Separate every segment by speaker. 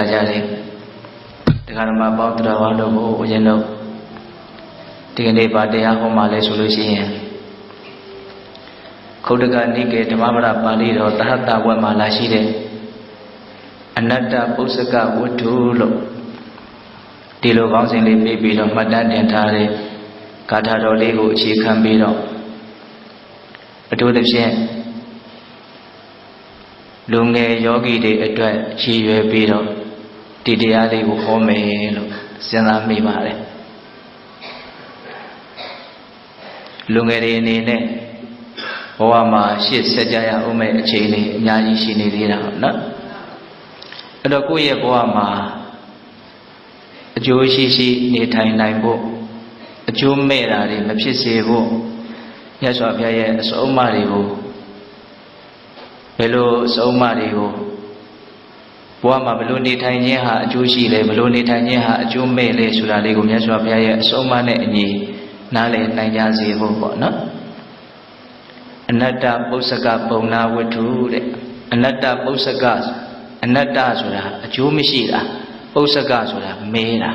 Speaker 1: လာကြတယ်တရားဓမ္မပေါင်းတော်ဝါတို့ကိုဦးဇင်းတို့ဒီကနေ့ဗာတရားဟောမှလဲဆိုလို့ရှိရင်ခုတ်တကနိကေဓမ္မပဒပါဠိတော်သဟတဝက်မှာလာရှိတဲ့အနတ္တပုစ္ဆကဝတ္ထုလို့ဒီလိုကောင်းစဉ်လေးပြပြီးတော့မှတ်တမ်းတင်ထားတဲ့ဂါထာတော်လေးကိုအခြေခံပြီးတော့အထူးသဖြင့်လူငယ်ယောဂီတွေအတွက်ရည်ရွယ်ပြီးတော့ ဒီတရားလေးကိုဟောမယ်လို့စဉ်းစားမိပါတယ်လူငယ်တွေအနေနဲ့ဘဝမှာရှေ့ဆက်ကြရအောင်မဲ့အခြေအနေအများကြီးရှိနေသေးတာဟုတ်နော်အဲ့တော့ကိုယ့်ရဲ့ဘဝမှာအကျိုးရှိရှိနေထိုင်နိုင်ဖို့အကျိုးမဲ့တာတွေမဖြစ်စေဖို့မြတ်စွာဘုရားရဲ့အစုံအမတွေကိုဘယ်လိုအစုံအမတွေကို ဘဝမှာဘယ်လိုနေထိုင်ခြင်းဟာအကျိုးရှိလဲဘယ်လိုနေထိုင်ခြင်းဟာအကျိုးမဲ့လဲဆိုတာလေးကိုမြတ်စွာဘုရားရဲ့အစုံအမနဲ့အညီနားလည်နိုင်ကြစေဖို့ပေါ့နော်အနတ္တပု္ပ္ပကပုံနာဝတ္ထုတဲ့အနတ္တပု္ပ္ပကအနတ္တဆိုတာအကျိုးမရှိတာပု္ပ္ပကဆိုတာမဲတာ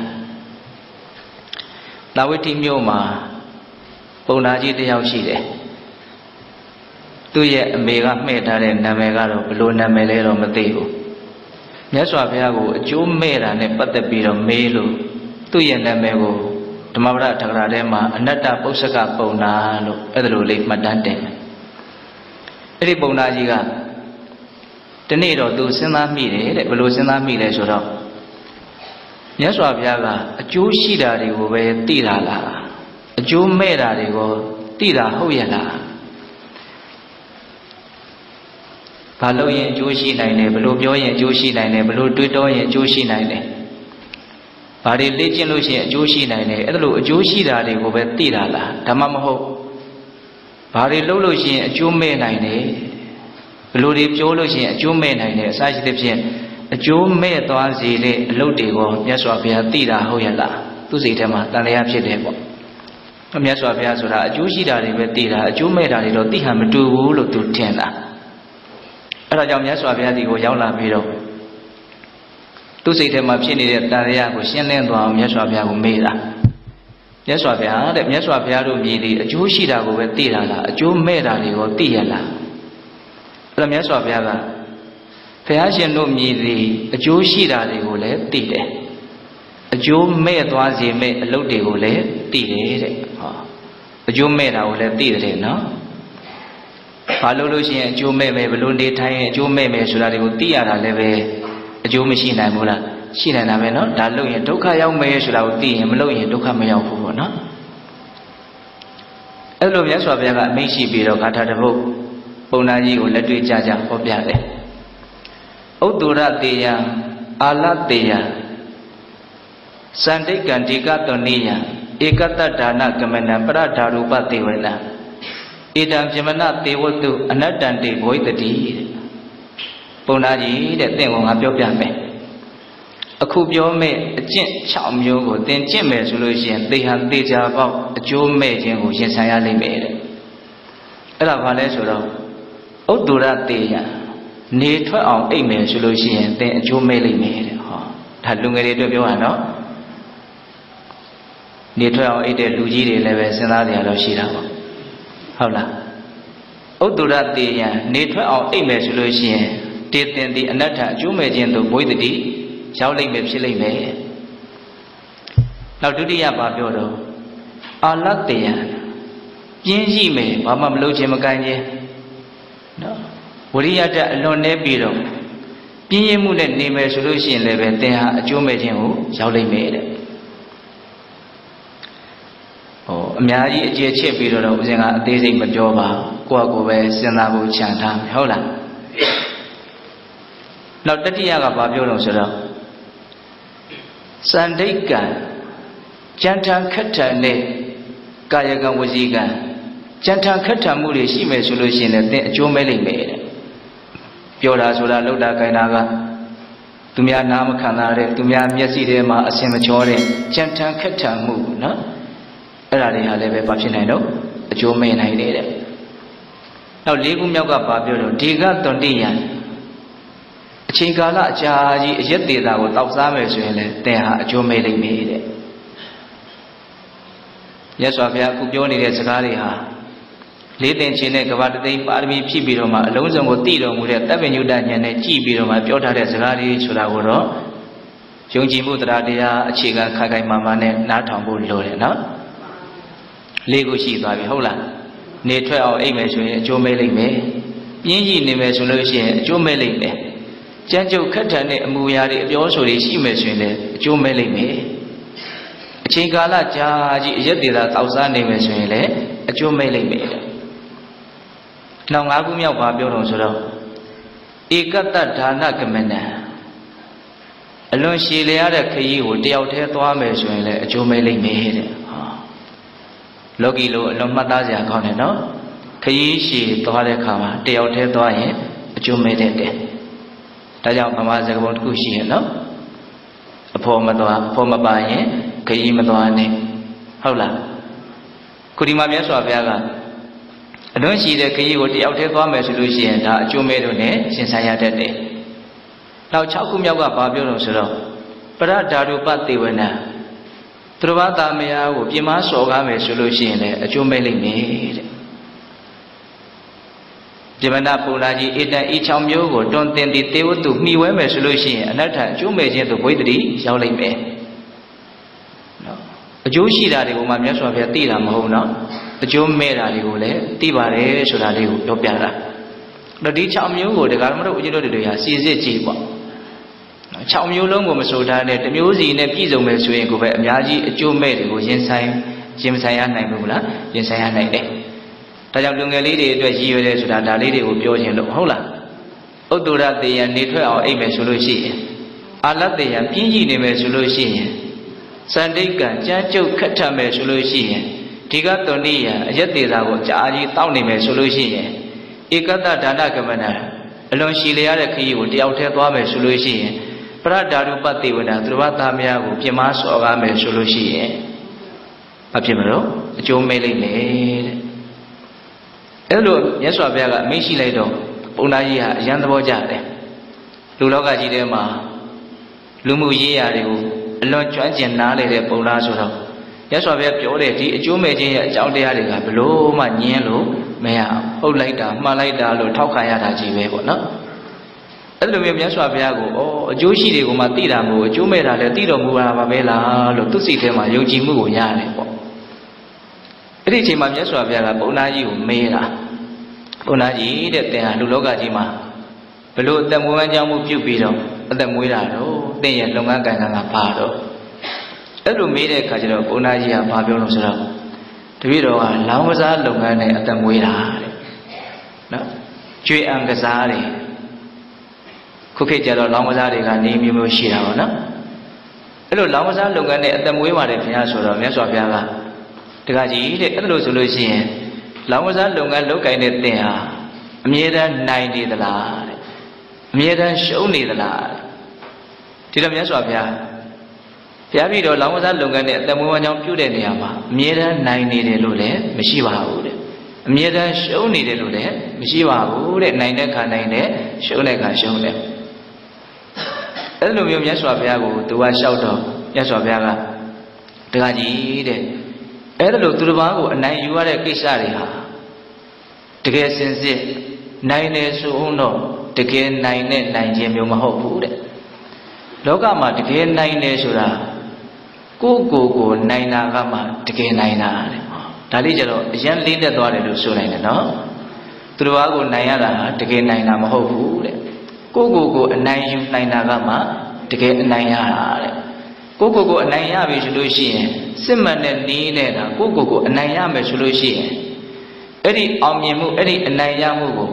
Speaker 1: နာဝိတိမြို့မှာပုံနာကြီးတယောက်ရှိတယ်သူ့ရဲ့အမေကမှဲ့ထားတဲ့နာမည်ကတော့ဘလို့နာမည်လဲတော့မသိဘူး မြတ်စွာဘုရားကိုအကျိုးမဲ့တာနဲ့ပတ်သက်ပြီးတော့မေးလို့သူ့ရဲ့နာမည်ကိုဓမ္မပဒထကရာထဲမှာအနတ္တပု္ပ္ပကပုံနာလို့အဲ့ဒါလိုလေးမှတ်တမ်းတင်တယ်အဲ့ဒီပုံနာကြီးကဒီနေ့တော့သူစဉ်းစားမိတယ်တဲ့ဘယ်လိုစဉ်းစားမိလဲဆိုတော့မြတ်စွာဘုရားကအကျိုးရှိတာတွေကိုပဲသိတာလားအကျိုးမဲ့တာတွေကိုသိတာဟုတ်ရဲ့လား ဘာလို့ရင်အကျိုးရှိနိုင်တယ်ဘယ်လိုပြောရင်အကျိုးရှိနိုင်တယ်ဘယ်လိုတွေးတောရင်အကျိုးရှိနိုင်တယ်ဘာတွေလေ့ကျင့်လို့ရှိရင်အကျိုးရှိနိုင်တယ်အဲ့ဒါလိုအကျိုးရှိတာတွေကိုပဲသိတာလားဒါမှမဟုတ်ဘာတွေလုပ်လို့ရှိရင်အကျိုးမဲ့နိုင်တယ်ဘယ်လိုတွေပြောလို့ရှိရင်အကျိုးမဲ့နိုင်တယ်အစရှိသဖြင့်အကျိုးမဲ့သွားစေတဲ့အလုပ်တွေကိုမြတ်စွာဘုရားသိတာဟုတ်ရဲ့လားသူစိတ်ထဲမှာတန်လျာဖြစ်တယ်ပေါ့မြတ်စွာဘုရားဆိုတာအကျိုးရှိတာတွေပဲသိတာအကျိုးမဲ့တာတွေတော့သိဟန်မတူဘူးလို့သူထင်တာ အဲ့ဒါကြောင့်မြတ်စွာဘုရားဒီကိုရောက်လာပြီးတော့သူစိတ်ထဲမှာဖြစ်နေတဲ့တန်လျာကိုရှင်းလင်းသွားအောင်မြတ်စွာဘုရားကိုမေးတာမြတ်စွာဘုရားတဲ့မြတ်စွာဘုရားတို့မြည်ဒီအကျိုးရှိတာကိုပဲသိတာလားအကျိုးမဲ့တာတွေကိုသိရလားအဲ့တော့မြတ်စွာဘုရားကဘုရားရှင်တို့မြည်သည်အကျိုးရှိတာတွေကိုလည်းသိတယ်အကျိုးမဲ့သွားစေမဲ့အလုပ်တွေကိုလည်းသိတယ်တဲ့ဟောအကျိုးမဲ့တာကိုလည်းသိတယ်နော် ဘာလို့လို့ရှိရင်အကျိုးမဲ့မယ်ဘလို့နေထိုင်ရင်အကျိုးမဲ့မယ်ဆိုတာတွေကိုသိရတာလည်းပဲအကျိုးမရှိနိုင်ဘူးလားရှိနိုင်တာပဲနော်ဒါလုပ်ရင်ဒုက္ခရောက်မယ်ဆိုတာကိုသိရင်မလုပ်ရင်ဒုက္ခမရောက်ဘူးပေါ့နော်အဲ့လိုမြတ်စွာဘုရားကအမိန့်ရှိပြီးတော့ဂါထာတစ်ပုဒ်ပုံနာကြီးကိုလက်တွေ့ကြကြဟောပြတယ်ဥတ္တရတေယအာလတေယစန္ဒိကံဒီကတောနိယဧကတဒါနကမနံပရဓာရူပတေဝနံ ဣဒံပြမနတေဝတုအနတ္တံတေဘဝိတတိတဲ့ပုံနာကြီးတဲ့သင်ကငါပြောပြမယ်အခုပြောမဲ့အကျင့်6မျိုးကိုသင်ကျင့်မယ်ဆိုလို့ရှိရင်သေဟံသေချာပေါက်အကျိုးမဲ့ခြင်းကိုရင်ဆိုင်ရလိမ့်မယ်တဲ့အဲ့ဒါဘာလဲဆိုတော့ဥတ္တရတေယနေထွက်အောင်အိတ်မယ်ဆိုလို့ရှိရင်သင်အကျိုးမဲ့လိမ့်မယ်တဲ့ဟောဒါလူငယ်တွေအတွက်ပြောတာနော်နေထွက်အောင်အိတ်တဲ့လူကြီးတွေလည်းပဲစဉ်းစားကြရတော့ရှိတာပေါ့ ဟုတ်လားဥတ္တရတေယနေထွက်အောင်အိတ်မယ်ဆိုလို့ရှိရင်တေတင်ဒီအနတ္ထအကျိုးမဲ့ခြင်းတို့ဘဝိတ္တိရောက်လိမ့်မယ်ဖြစ်လိမ့်မယ်နောက်ဒုတိယဘာပြောတော့အာလတ္တယပြင်းရှိမယ်ဘာမှမလုပ်ခြင်းမကိုင်းခြင်းနော်ဝရိယတအလွန်နေပြီးတော့ပြင်းရင်မှုနဲ့နေမယ်ဆိုလို့ရှိရင်လည်းပဲသင်ဟာအကျိုးမဲ့ခြင်းကိုရောက်လိမ့်မယ်တဲ့ဟော အများကြီးအကျေချစ်ပြီးတော့ဦးဇင်ကအသေးစိတ်မပြောပါကိုယ့်အကိုပဲစဉ်းစားဖို့ခြံထားမယ်ဟုတ်လားနောက်တတိယကဘာပြောလို့ဆိုတော့စန္ဒိတ်ကံကြံထံခက်ထံနဲ့ကာယကံဝစီကံကြံထံခက်ထံမှုတွေရှိမယ်ဆိုလို့ရှိရင်လည်းသင်အကျိုးမဲ့လိမ့်မယ်တဲ့ပြောတာဆိုတာလှုပ်တာခိုင်းတာကသူများနားမခံတာတဲ့သူများမျက်စိထဲမှာအစင်မချောတဲ့ကြံထံခက်ထံမှုနော် အဲ့ဒါတွေဟာလည်းပဲဘာဖြစ်နိုင်တော့အကျိုးမဲ့နိုင်တယ်တဲ့နောက်လေးခုမြောက်ကဘာပြောတော့ဒီကတွန်တိယံအချိန်ကာလအကြာကြီးအရက်သေးတာကိုတောက်စားမယ်ဆိုရင်လည်းသင်ဟာအကျိုးမဲ့လိမ့်မယ်တဲ့မြတ်စွာဘုရားအခုပြောနေတဲ့စကားတွေဟာလေးသင်ခြင်းနဲ့ကဘာတသိပါရမီဖြည့်ပြီးတော့မှအလုံးစုံကိုတည်တော်မူတဲ့တပ်ပညုတဉာဏ်နဲ့ကြည်ပြီးတော့မှပြောထားတဲ့စကားတွေဆိုတာကိုတော့ယုံကြည်မှုတရားတရားအခြေခံခိုင်ခိုင်မာမာနဲ့နားထောင်ဖို့လိုတယ်နော် လေးခုရှိသွားပြီဟုတ်လားနေထွက်အောင်အိပ်မယ်ဆိုရင်အကျိုးမဲ့လိမ့်မယ်ပြင်းကြီးနေမယ်ဆိုလို့ရှိရင်အကျိုးမဲ့လိမ့်မယ်ကြမ်းကြုတ်ခက်ထန်တဲ့အမူအရာတွေအပြောဆိုတွေရှိမယ်ဆိုရင်လည်းအကျိုးမဲ့လိမ့်မယ်အချိန်ကာလကြာကြီးအရက်သေးတာတောက်စားနေမယ်ဆိုရင်လည်းအကျိုးမဲ့လိမ့်မယ်နောက်၅ခုမြောက်ပါပြောတော့ဆိုတော့ဧကတ္တဒါနကမနံအလွန်ရှည်လျားတဲ့ခရီးကိုတယောက်တည်းသွားမယ်ဆိုရင်လည်းအကျိုးမဲ့လိမ့်မယ်တဲ့ဟာ လောကီလိုအလွန်မှတ်သားစရာကောင်းတယ်နော်ခရီးရှည်သွားတဲ့ခါမှာတယောက်တည်းသွားရင်အကျိုးမဲ့တဲ့တဲ့ဒါကြောင့်ဗမာစကားပုံတစ်ခုရှိရဲ့နော်အဖို့မသွားအဖို့မပါရင်ခရီးမသွားနဲ့ဟုတ်လားခုဒီမှာမြတ်စွာဘုရားကအလွန်ရှိတဲ့ခရီးကိုတယောက်တည်းသွားမယ်ဆိုလို့ရှိရင်ဒါအကျိုးမဲ့လို့ ਨੇ ရှင်ဆိုင်ရတတ်တယ်နောက်6ခုမြောက်ကဘာပြောလို့ဆိုတော့ပရဓာတုပသေဝနာသူ တော်ဘာသာမယားကိုပြင်မစော်ကားမယ်ဆိုလို့ရှိရင်လည်းအကျိုးမဲ့လိမ့်မယ်တဲ့ပြမနာပူလာကြီးဣတံဤ6မျိုးကိုတွန်တင်သည်တေဝတုမှီဝဲမယ်ဆိုလို့ရှိရင်အနတ္ထအကျိုးမဲ့ခြင်းသို့ဘိဓတိရောက်လိမ့်မယ်နော်အကျိုးရှိတာတွေကိုမှမြတ်စွာဘုရားသိတာမဟုတ်နော်အကျိုးမဲ့တာတွေကိုလည်းသိပါတယ်ဆိုတာလေးကိုပြောပြတာတော့ဒီ6မျိုးကိုတရားမတော်ဦးဇင်းတို့တွေဟာစီစစ်ကြည့်ပေါ့ 6မျိုးလုံးကိုမဆိုထားတဲ့တစ်မျိုးစီနဲ့ပြည့်စုံမယ်ဆိုရင်ကိုပဲအများကြီးအကျိုးမဲ့တွေကိုရင်ဆိုင်ရင်ဆိုင်ရနိုင်ဘူးလားရင်ဆိုင်ရနိုင်တယ်ဒါကြောင့်လူငယ်လေးတွေအတွက်ရည်ရွယ်တယ်ဆိုတာဒါလေးတွေကိုပြောခြင်းလို့ဟုတ်လားဥတ္တရတေယနေထွက်အောင်အိပ်မယ်ဆိုလို့ရှိရင်အာလတေယပြင်းကြည့်နေမယ်ဆိုလို့ရှိရင်စန္ဒိတ်ကံကြမ်းကြုတ်ခက်ထမယ်ဆိုလို့ရှိရင်ဒီကတုန်တိယအယက်သေးတာကိုကြာကြီးတောက်နေမယ်ဆိုလို့ရှိရင်ဧကတ္တဒါနကမနာအလွန်ရှည်လျားတဲ့ခရီးကိုတယောက်တည်းသွားမယ်ဆိုလို့ရှိရင် ပရဒါရုပတိဝနာသူတော်ဘာသားများကိုပြင်မစော်ကားမယ်ဆိုလို့ရှိရင်မဖြစ်မလို့အကျိုးမဲ့လိမ့်မယ်တဲ့အဲ့လိုမြတ်စွာဘုရားကအမိန့်ရှိလိုက်တော့ပုံသားကြီးဟာအရန်သဘောကျတယ်လူလောကကြီးထဲမှာလူမှုရေးရာတွေကိုအလွန်ကျွမ်းကျင်နားလေတဲ့ပုံသားဆိုတော့မြတ်စွာဘုရားပြောတဲ့ဒီအကျိုးမဲ့ခြင်းရဲ့အကြောင်းတရားတွေကဘလို့မှညင်းလို့မရဟုတ်လိုက်တာမှားလိုက်တာလို့ထောက်ခံရတာကြီးပဲပေါ့နော် အဲ့လိုမျိုးမြတ်စွာဘုရားကိုဩအကျိုးရှိတွေကိုမှသိတာမို့အကျိုးမဲ့တာလည်းသိတော်မူတာပါပဲလားလို့သူစိတ်ထဲမှာယုံကြည်မှုကိုရတယ်ပေါ့အဲ့ဒီအချိန်မှာမြတ်စွာဘုရားကပုံနာကြီးကိုမေးတာပုံနာကြီးတဲ့သင်ဟာလူလောကကြီးမှာဘလို့အသက်မွေးဝမ်းကြောင်းမှုပြုပြီးတော့အသက်မွေးတာတော့သင်ရဲ့လုပ်ငန်းကံကံကပါတော့အဲ့လိုမေးတဲ့အခါကျတော့ပုံနာကြီးကဘာပြောလို့ဆိုတော့တပည့်တော်ကလောင်းကစားလုပ်ငန်းနဲ့အသက်မွေးတာတဲ့နော်ကျွေးအံကစားတယ် ခုခေတ်ကျတော့လောင်းကစားတွေကနေမျိုးမျိုးရှိတာပေါ့နော်အဲ့လိုလောင်းကစားလုပ်ငန်းနဲ့အသက်မွေးပါတယ်ခင်ဗျာဆိုတော့မြတ်စွာဘုရားကတခါကြီးတဲ့အဲ့လိုဆိုလို့ရှိရင်လောင်းကစားလုပ်ငန်းလုပ်ကိုင်တဲ့သင်ဟာအမြဲတမ်းနိုင်နေသလားတဲ့အမြဲတမ်းရှုံးနေသလားဒီတော့မြတ်စွာဘုရားဘုရားပြည်တော်လောင်းကစားလုပ်ငန်းနဲ့အသက်မွေးဝမ်းကြောင်းပြုတဲ့နေရာမှာအမြဲတမ်းနိုင်နေတယ်လို့လည်းမရှိပါဘူးတဲ့အမြဲတမ်းရှုံးနေတယ်လို့လည်းမရှိပါဘူးတဲ့နိုင်တဲ့ခါနိုင်တယ်ရှုံးတဲ့ခါရှုံးတယ် အဲ့လိုမျိုးမြတ်စွာဘုရားကိုသူကလျှောက်တော့မြတ်စွာဘုရားကတခါကြီးတဲ့အဲ့ဒါလို့သူတစ်ပါးကိုအနိုင်ယူရတဲ့ကိစ္စတွေဟာတကယ်စင်စစ်နိုင်တယ်ဆိုတော့တကယ်နိုင်တဲ့နိုင်ခြင်းမျိုးမဟုတ်ဘူးတဲ့လောကမှာတကယ်နိုင်တယ်ဆိုတာကိုယ့်ကိုယ်ကိုနိုင်တာကမှတကယ်နိုင်တာတဲ့ဒါလေးကျတော့အရင်လေးသက်သွားတယ်လို့ဆိုနိုင်တယ်နော်သူတစ်ပါးကိုနိုင်ရတာဟာတကယ်နိုင်တာမဟုတ်ဘူးတဲ့ ကိုယ့်ကိုယ်ကိုအနိုင်ယူနိုင်တာကမှတကယ်အနိုင်ရတာတဲ့ကိုယ့်ကိုယ်ကိုအနိုင်ရပြီဆိုလို့ရှိရင်စစ်မှန်တဲ့နည်းနဲ့တာကိုယ့်ကိုယ်ကိုအနိုင်ရမယ်ဆိုလို့ရှိရင်အဲ့ဒီအောင်မြင်မှုအဲ့ဒီအနိုင်ရမှုကို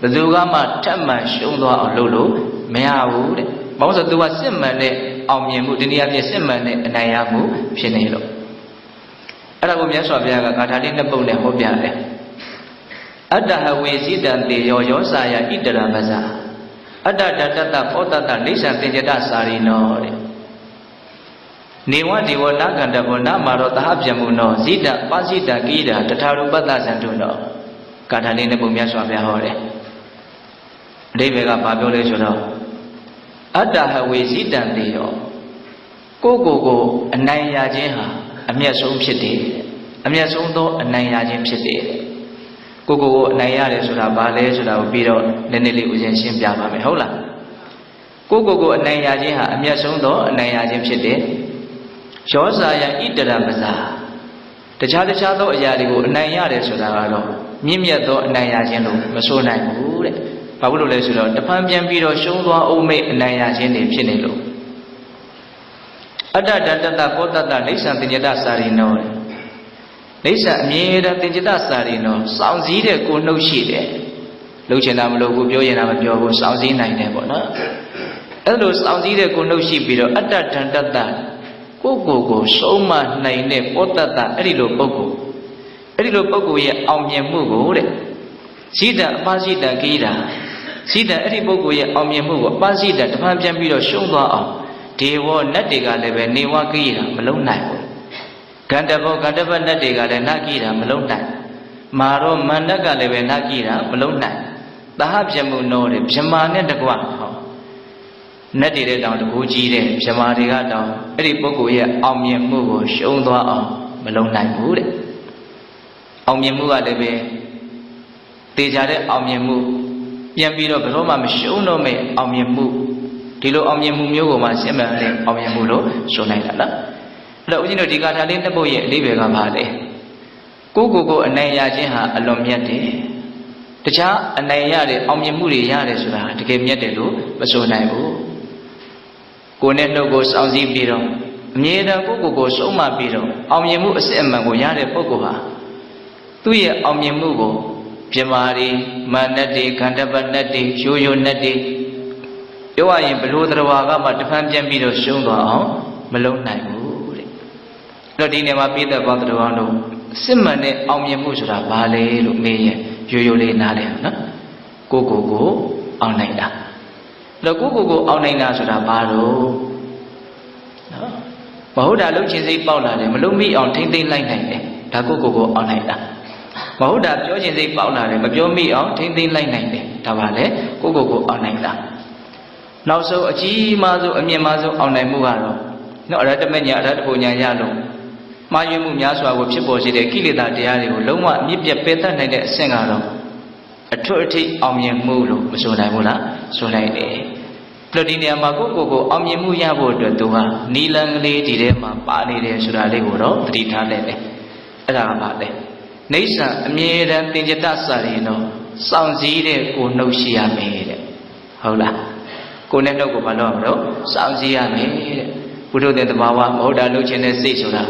Speaker 1: ဘယ်သူကမှထပ်မံရှုံးသွားအောင်လုပ်လို့မရဘူးတဲ့။ဘာလို့ဆိုသူကစစ်မှန်တဲ့အောင်မြင်မှုဒီနေရာပြစစ်မှန်တဲ့အနိုင်ရမှုဖြစ်နေလို့အဲ့ဒါကိုမြတ်စွာဘုရားကဂါထာလေးနှစ်ပုဒ်နဲ့ဟောပြတယ်။အတ္တဟဝေစိတံတေယောယောစာယဣတရမဇာ အတ္တတတတပောတတလိစ္ဆံသင်္ကြတစာရိနောတဲ့နေဝဒီဝနာကန္တဘောနာမာရောသဟပြမှုနောဇိတပါစိတကိတာတထာရူပတ္တဇံတုနောကာထာလေးနဲ့ပုံမြတ်စွာဘုရားဟောတယ်အဓိပ္ပာယ်ကဘာပြောလဲဆိုတော့အတ္တဟဝေဇိတံတေယောကိုကိုကိုအနိုင်ရခြင်းဟာအမျက်ဆုံးဖြစ်တယ်အမျက်ဆုံးသောအနိုင်ရခြင်းဖြစ်တယ် ကိုကိုကိုအနိုင်ရတယ်ဆိုတာဘာလဲဆိုတာကိုပြီးတော့နည်းနည်းလေးဦးဇင်းရှင်းပြပါမယ်ဟုတ်လားကိုကိုကိုအနိုင်ရခြင်းဟာအမျက်ဆုံးသောအနိုင်ရခြင်းဖြစ်တယ်ရောစာယဣတရမဇာတခြားတခြားသောအရာတွေကိုအနိုင်ရတယ်ဆိုတာကတော့မြင့်မြတ်သောအနိုင်ရခြင်းလို့မဆိုနိုင်ဘူးတဲ့ဘာလို့လဲဆိုတော့တဖန်ပြန်ပြီးတော့ရှုံးသွားအောင်မိတ်အနိုင်ရခြင်းတွေဖြစ်နေလို့အတ္တတတ္တကောတတ္တလိစ္ဆံတင်ညတစာရိနော လိစ္ဆံအမြဲတမ်းတင်ညတစာရိနောစောင့်စည်းတဲ့ကိုနှုတ်ရှိတယ်လှုပ်ချင်တာမလုပ်ဘူးပြောရင်တာမပြောဘူးစောင့်စည်းနိုင်တယ်ပေါ့နော်အဲ့လိုစောင့်စည်းတဲ့ကိုနှုတ်ရှိပြီးတော့အတ္တတတ္တကိုကိုကိုဆုံးမနိုင်တဲ့ပောတတ္တအဲ့ဒီလိုပုဂ္ဂိုလ်အဲ့ဒီလိုပုဂ္ဂိုလ်ရဲ့အောင်မြင်မှုကိုတဲ့ဇိတအပါဇိတကိတာဇိတအဲ့ဒီပုဂ္ဂိုလ်ရဲ့အောင်မြင်မှုကိုအပါဇိတတဖန်ပြန်ပြီးတော့ရှုံးသွားအောင်ဒေဝနတ်တွေကလည်းပဲနေဝကိတာမလုံးနိုင်ဘူး ဂန္ဓဘောဂန္ဓဘနတ်တွေကလည်းနတ်ကိတာမလုံးနိုင်မာရောမန္တကလည်းပဲနတ်ကိတာမလုံးနိုင်သဟပြမှုနောတဲ့ဗြမာနဲ့တကွဟောနတ်တွေတဲ့တောင်တကူကြီးတဲ့ဗြမာတွေကတောင်အဲ့ဒီပုဂ္ဂိုလ်ရဲ့အောင်မြင်မှုကိုရှုံးသွားအောင်မလုံးနိုင်ဘူးတဲ့အောင်မြင်မှုကလည်းပဲတေချာတဲ့အောင်မြင်မှုပြန်ပြီးတော့ဘယ်တော့မှမရှုံးတော့မဲ့အောင်မြင်မှုဒီလိုအောင်မြင်မှုမျိုးကိုမှရှင်းမှန်တဲ့အောင်မြင်မှုလို့ဆိုနိုင်တာနော်အဲ့ တော့ဦးဇင်းတို့ဒီကာထာလေးနှစ်ပုတ်ရဲ့အလေးပဲကပါလေကိုကိုကိုအနိုင်ရခြင်းဟာအလွန်မြတ်တယ်တခြားအနိုင်ရတဲ့အောင်မြင်မှုတွေရတယ်ဆိုတာတကယ်မြတ်တယ်လို့မဆိုနိုင်ဘူးကိုနဲ့နှုတ်ကိုစောင့်စည်းပြီးတော့အမြဲတမ်းကိုကိုကိုစုံးမပြီးတော့အောင်မြင်မှုအစစ်အမှန်ကိုရတဲ့ပုဂ္ဂိုလ်ဟာသူ့ရဲ့အောင်မြင်မှုကိုပြမာရီမာနတ်တွေခန္ဓပနတ်တွေရိုးရိုးနတ်တွေပြောရရင်ဘလို့တော်ကမှတဖန်ပြန်ပြီးတော့ရှုံးသွားအောင်မလုံးနိုင်ဘူးတဲ့အဲ့ တော့ဒီနေရာမှာပြည့်တဲ့ဘောတော်ကောင်းတို့စစ်မှန်တဲ့အောင်မြင်မှုဆိုတာဘာလဲလို့မေးရင်ရိုးရိုးလေးနားလည်နော်ကိုကိုကိုအောင်နိုင်တာအဲ့တော့ကိုကိုကိုအောင်နိုင်တာဆိုတာဘာလို့နော်မဟုတ်တာလုံးချင်းစိတ်ပေါက်လာတယ်မလုံးမိအောင်ထိမ့်သိမ့်လိုက်နိုင်တယ်ဒါကိုကိုကိုအောင်နိုင်တာမဟုတ်တာပြောခြင်းစိတ်ပေါက်လာတယ်မပြောမိအောင်ထိမ့်သိမ့်လိုက်နိုင်တယ်ဒါပါလေကိုကိုကိုအောင်နိုင်တာနောက်ဆုံးအကြီးမားဆုံးအမြင့်မားဆုံးအောင်နိုင်မှုကတော့နော်အရတ္တမညာအရတ္တပူညာရလို့ မှားယွင်းမှုများစွာကိုဖြစ်ပေါ်စေတဲ့ကိလေသာတရားတွေကိုလုံးဝအမြင့်ပြတ်ပယ်တတ်နိုင်တဲ့အဆင့်ကတော့အထွတ်အထိပ်အောင်မြင်မှုလို့မဆိုနိုင်ဘူးလားဆိုနိုင်တယ်လို့ဒီနေရာမှာကိုကိုကိုအောင်မြင်မှုရဖို့အတွက်သူဟာနီလန်ကလေးဒီထဲမှာပါနေတယ်ဆိုတာလေးကိုတော့သတိထားလိုက်တယ်အဲ့ဒါကပါလေနေဆံအမြဲတမ်းတင်ကြတစာရင်တော့စောင့်စည်းတဲ့ကိုနှုတ်ရှိရမယ်တဲ့ဟုတ်လားကိုနဲ့နှုတ်ကိုမလုပ်ရမလို့စောင့်စည်းရမယ်တဲ့ဘုဒ္ဓတဲ့တဘာဝမဟုတ်တာလုပ်ခြင်းနဲ့စိတ်ဆိုတာ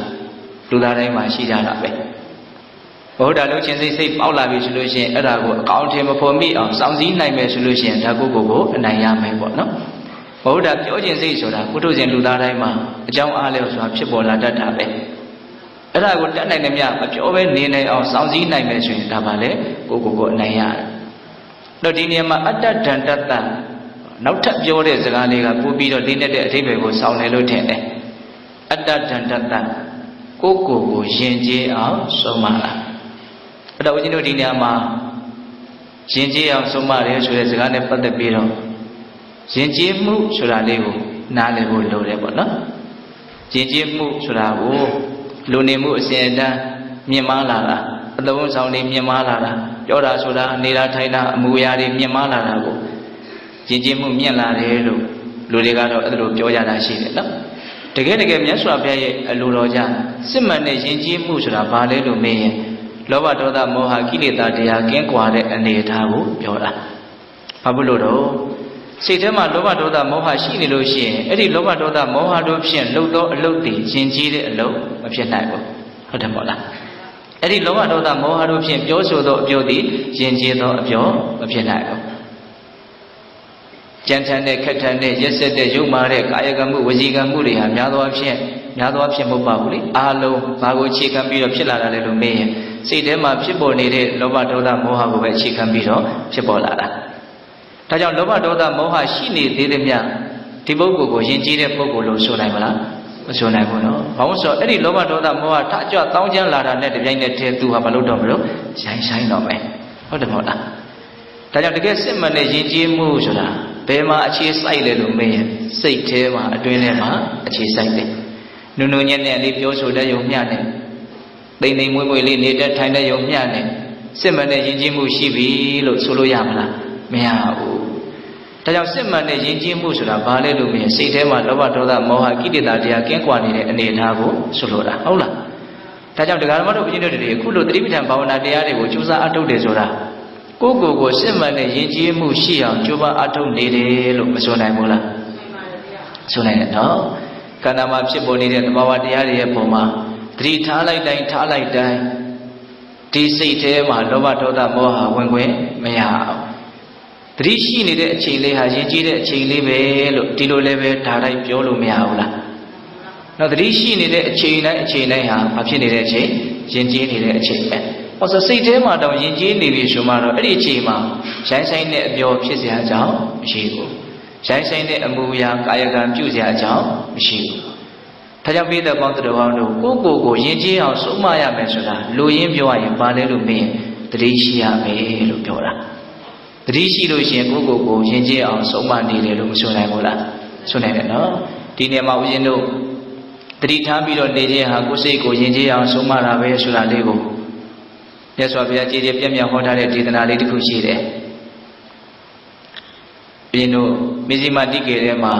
Speaker 1: လူသားတိုင်းမှာရှိကြတာပဲဘုဒ္ဓလုပ်ခြင်းစိတ်စိတ်ပေါက်လာပြီဆိုလို့ရှိရင်အဲ့ဒါကိုအကောင့်ထဲမဖော်မိအောင်စောင့်စည်းနိုင်မယ်ဆိုလို့ရှိရင်ဒါကိုကိုကိုအနိုင်ရမယ်ပေါ့နော်ဘုဒ္ဓပြောခြင်းစိတ်ဆိုတာဘုဒ္ဓရှင်လူသားတိုင်းမှာအကြောင်းအားလျော်စွာဖြစ်ပေါ်လာတတ်တာပဲအဲ့ဒါကိုတတ်နိုင်တဲ့မြမပြောပဲနေနိုင်အောင်စောင့်စည်းနိုင်မယ်ဆိုရင်ဒါပါလေကိုကိုကိုအနိုင်ရတယ်တော့ဒီနေရာမှာအတ္တဒန္တတနောက်ထပ်ပြောတဲ့စကားလေးကပို့ပြီးတော့ဒီနဲ့တဲ့အဓိပ္ပာယ်ကိုစောင့်တယ်လို့ထင်တယ်အတ္တဒန္တတ ကိုကိုကိုယဉ်ကျေးအောင်ဆုံးမလားအဲ့တော့ဦးဇင်းတို့ဒီနေရာမှာယဉ်ကျေးအောင်ဆုံးမတယ်ဆိုတဲ့စကားနဲ့ပတ်သက်ပြီးတော့ယဉ်ကျေးမှုဆိုတာလေးကိုနားလည်ဖို့လိုတယ်ပေါ့နော်ယဉ်ကျေးမှုဆိုတာကိုလူနေမှုအစဉ်အတန်းမြင့်မားလာတာအသုံးဆောင်တွေမြင့်မားလာတာပြောတာဆိုတာနေတာထိုင်တာအမူအရာတွေမြင့်မားလာတာကိုယဉ်ကျေးမှုမြင့်လာတယ်လို့လူတွေကတော့အဲ့လိုပြောကြတာရှိတယ်နော် တကယ်တကယ်မြတ်စွာဘုရားရဲ့အလိုတော်ကြစစ်မှန်တဲ့ယဉ်ကျေးမှုဆိုတာဘာလဲလို့မေးရင်လောဘဒေါသမောဟကိလေသာတရားကင်းကွာတဲ့အနေအထားကိုပြောတာဘာဖြစ်လို့တော့စိတ်ထဲမှာလောဘဒေါသမောဟရှိနေလို့ရှိရင်အဲ့ဒီလောဘဒေါသမောဟတို့ဖြင့်လှုပ်သောအလုပ်တွေယဉ်ကျေးတဲ့အလုပ်မဖြစ်နိုင်ဘူးဟုတ်တယ်မို့လားအဲ့ဒီလောဘဒေါသမောဟတို့ဖြင့်ပြောဆိုသောအပြောသည်ယဉ်ကျေးသောအပြောမဖြစ်နိုင်ဘူး ကြံထန်တဲ့ခက်ထန်တဲ့ရက်ဆက်တဲ့ရုပ်မာတဲ့ကာယကမှုဝစီကမှုတွေဟာများသောအားဖြင့်များသောအားဖြင့်မဟုတ်ပါဘူးလေအားလုံးဘာကိုအခြေခံပြီးတော့ဖြစ်လာတာလဲလို့မေးရင်စိတ်ထဲမှာဖြစ်ပေါ်နေတဲ့လောဘဒေါသမောဟကိုပဲအခြေခံပြီးတော့ဖြစ်ပေါ်လာတာဒါကြောင့်လောဘဒေါသမောဟရှိနေသေးသည်မြဒီပုဂ္ဂိုလ်ကိုယဉ်ကျေးတဲ့ပုဂ္ဂိုလ်လို့ဆိုနိုင်မလားမဆိုနိုင်ဘူးနော်ဘာလို့ဆိုတော့အဲ့ဒီလောဘဒေါသမောဟထကြွတောင်းကျမ်းလာတာနဲ့တပြိုင်နက်တည်းသူဟာမလုပ်တော့မလို့ရိုင်းဆိုင်တော့မယ်ဟုတ်တယ်မဟုတ်လား ဒါကြောင့်တကယ်စစ်မှန်တဲ့ယဉ်ကျေးမှုဆိုတာဘယ်မှာအခြေစိုက်လဲလို့မေးရင်စိတ်ထဲမှာအတွင်းထဲမှာအခြေစိုက်တယ်နုံနုံညံ့ညံ့လေးပြောဆိုတဲ့ယုံမျှနဲ့တိမ်တိမ်မွေ့မွေ့လေးနေတဲ့ထိုင်တဲ့ယုံမျှနဲ့စစ်မှန်တဲ့ယဉ်ကျေးမှုရှိပြီလို့ဆိုလို့ရမလားမရဘူးဒါကြောင့်စစ်မှန်တဲ့ယဉ်ကျေးမှုဆိုတာဘာလဲလို့မေးရင်စိတ်ထဲမှာလောဘဒေါသမောဟကိလေသာတရားကင်းကွာနေတဲ့အနေအထားကိုဆိုလိုတာဟုတ်လားဒါကြောင့်တရားဓမ္မတို့ဘုရားတို့တွေအခုလိုသတိပဋ္ဌာန်ဘာဝနာတရားတွေကိုကြိုးစားအထုတ်တယ်ဆိုတာ ကိုယ့်ကိုယ်ကိုစစ်မှန်တဲ့ယဉ်ကျေးမှုရှိအောင်ကြိုးပမ်းအထုတ်နေတယ်လို့မဆိုနိုင်ဘူးလားဆိုနိုင်တယ်နော်ခန္ဓာမှာဖြစ်ပေါ်နေတဲ့သဘာဝတရားတွေရဲ့ပုံမှာသတိထားလိုက်တိုင်းထားလိုက်တိုင်းဒီစိတ်ထဲမှာလောဘဒေါသမောဟဝင်ခွင့်မရအောင်သတိရှိနေတဲ့အချိန်လေးဟာယဉ်ကျေးတဲ့အချိန်လေးပဲလို့ဒီလိုလည်းပဲဒါတိုင်းပြောလို့မရဘူးလားနော်သတိရှိနေတဲ့အချိန်တိုင်းအချိန်တိုင်းဟာဘာဖြစ်နေတဲ့အချိန်ယဉ်ကျေးနေတဲ့အချိန်ပဲ ဟောဆိုစိတ်ထဲမှာတော့ယဉ်ကျေးနေပြီဆိုမှတော့အဲ့ဒီအချိန်မှာရိုင်းဆိုင်တဲ့အပြောဖြစ်စရာအကြောင်းမရှိဘူးရိုင်းဆိုင်တဲ့အမူအရာကာယကံပြုစရာအကြောင်းမရှိဘူးဒါကြောင့်ပိဿကောင်းတော်ကောင်းတို့ကိုကိုကိုယဉ်ကျေးအောင်ဆုံးမရမယ်ဆိုတာလူရင်းပြောရရင်ဘာလဲလို့မေးရင်တတိရှိရမယ်လို့ပြောတာတတိရှိလို့ရှိရင်ကိုကိုကိုယဉ်ကျေးအောင်ဆုံးမနေတယ်လို့မဆိုနိုင်ဘူးလားဆိုနိုင်တယ်နော်ဒီနေရာမှာဦးဇင်းတို့တတိထားပြီးတော့နေခြင်းဟာကိုယ်စိတ်ကိုယဉ်ကျေးအောင်ဆုံးမတာပဲဆိုတာလေးကို မြတ်စွာဘုရားကြည်ကြည်ပြည့်မြတ်ဟောထားတဲ့ဒေသနာလေးတစ်ခုရှိတယ်ဘင်းတို့မြစီမတိကေထဲမှာ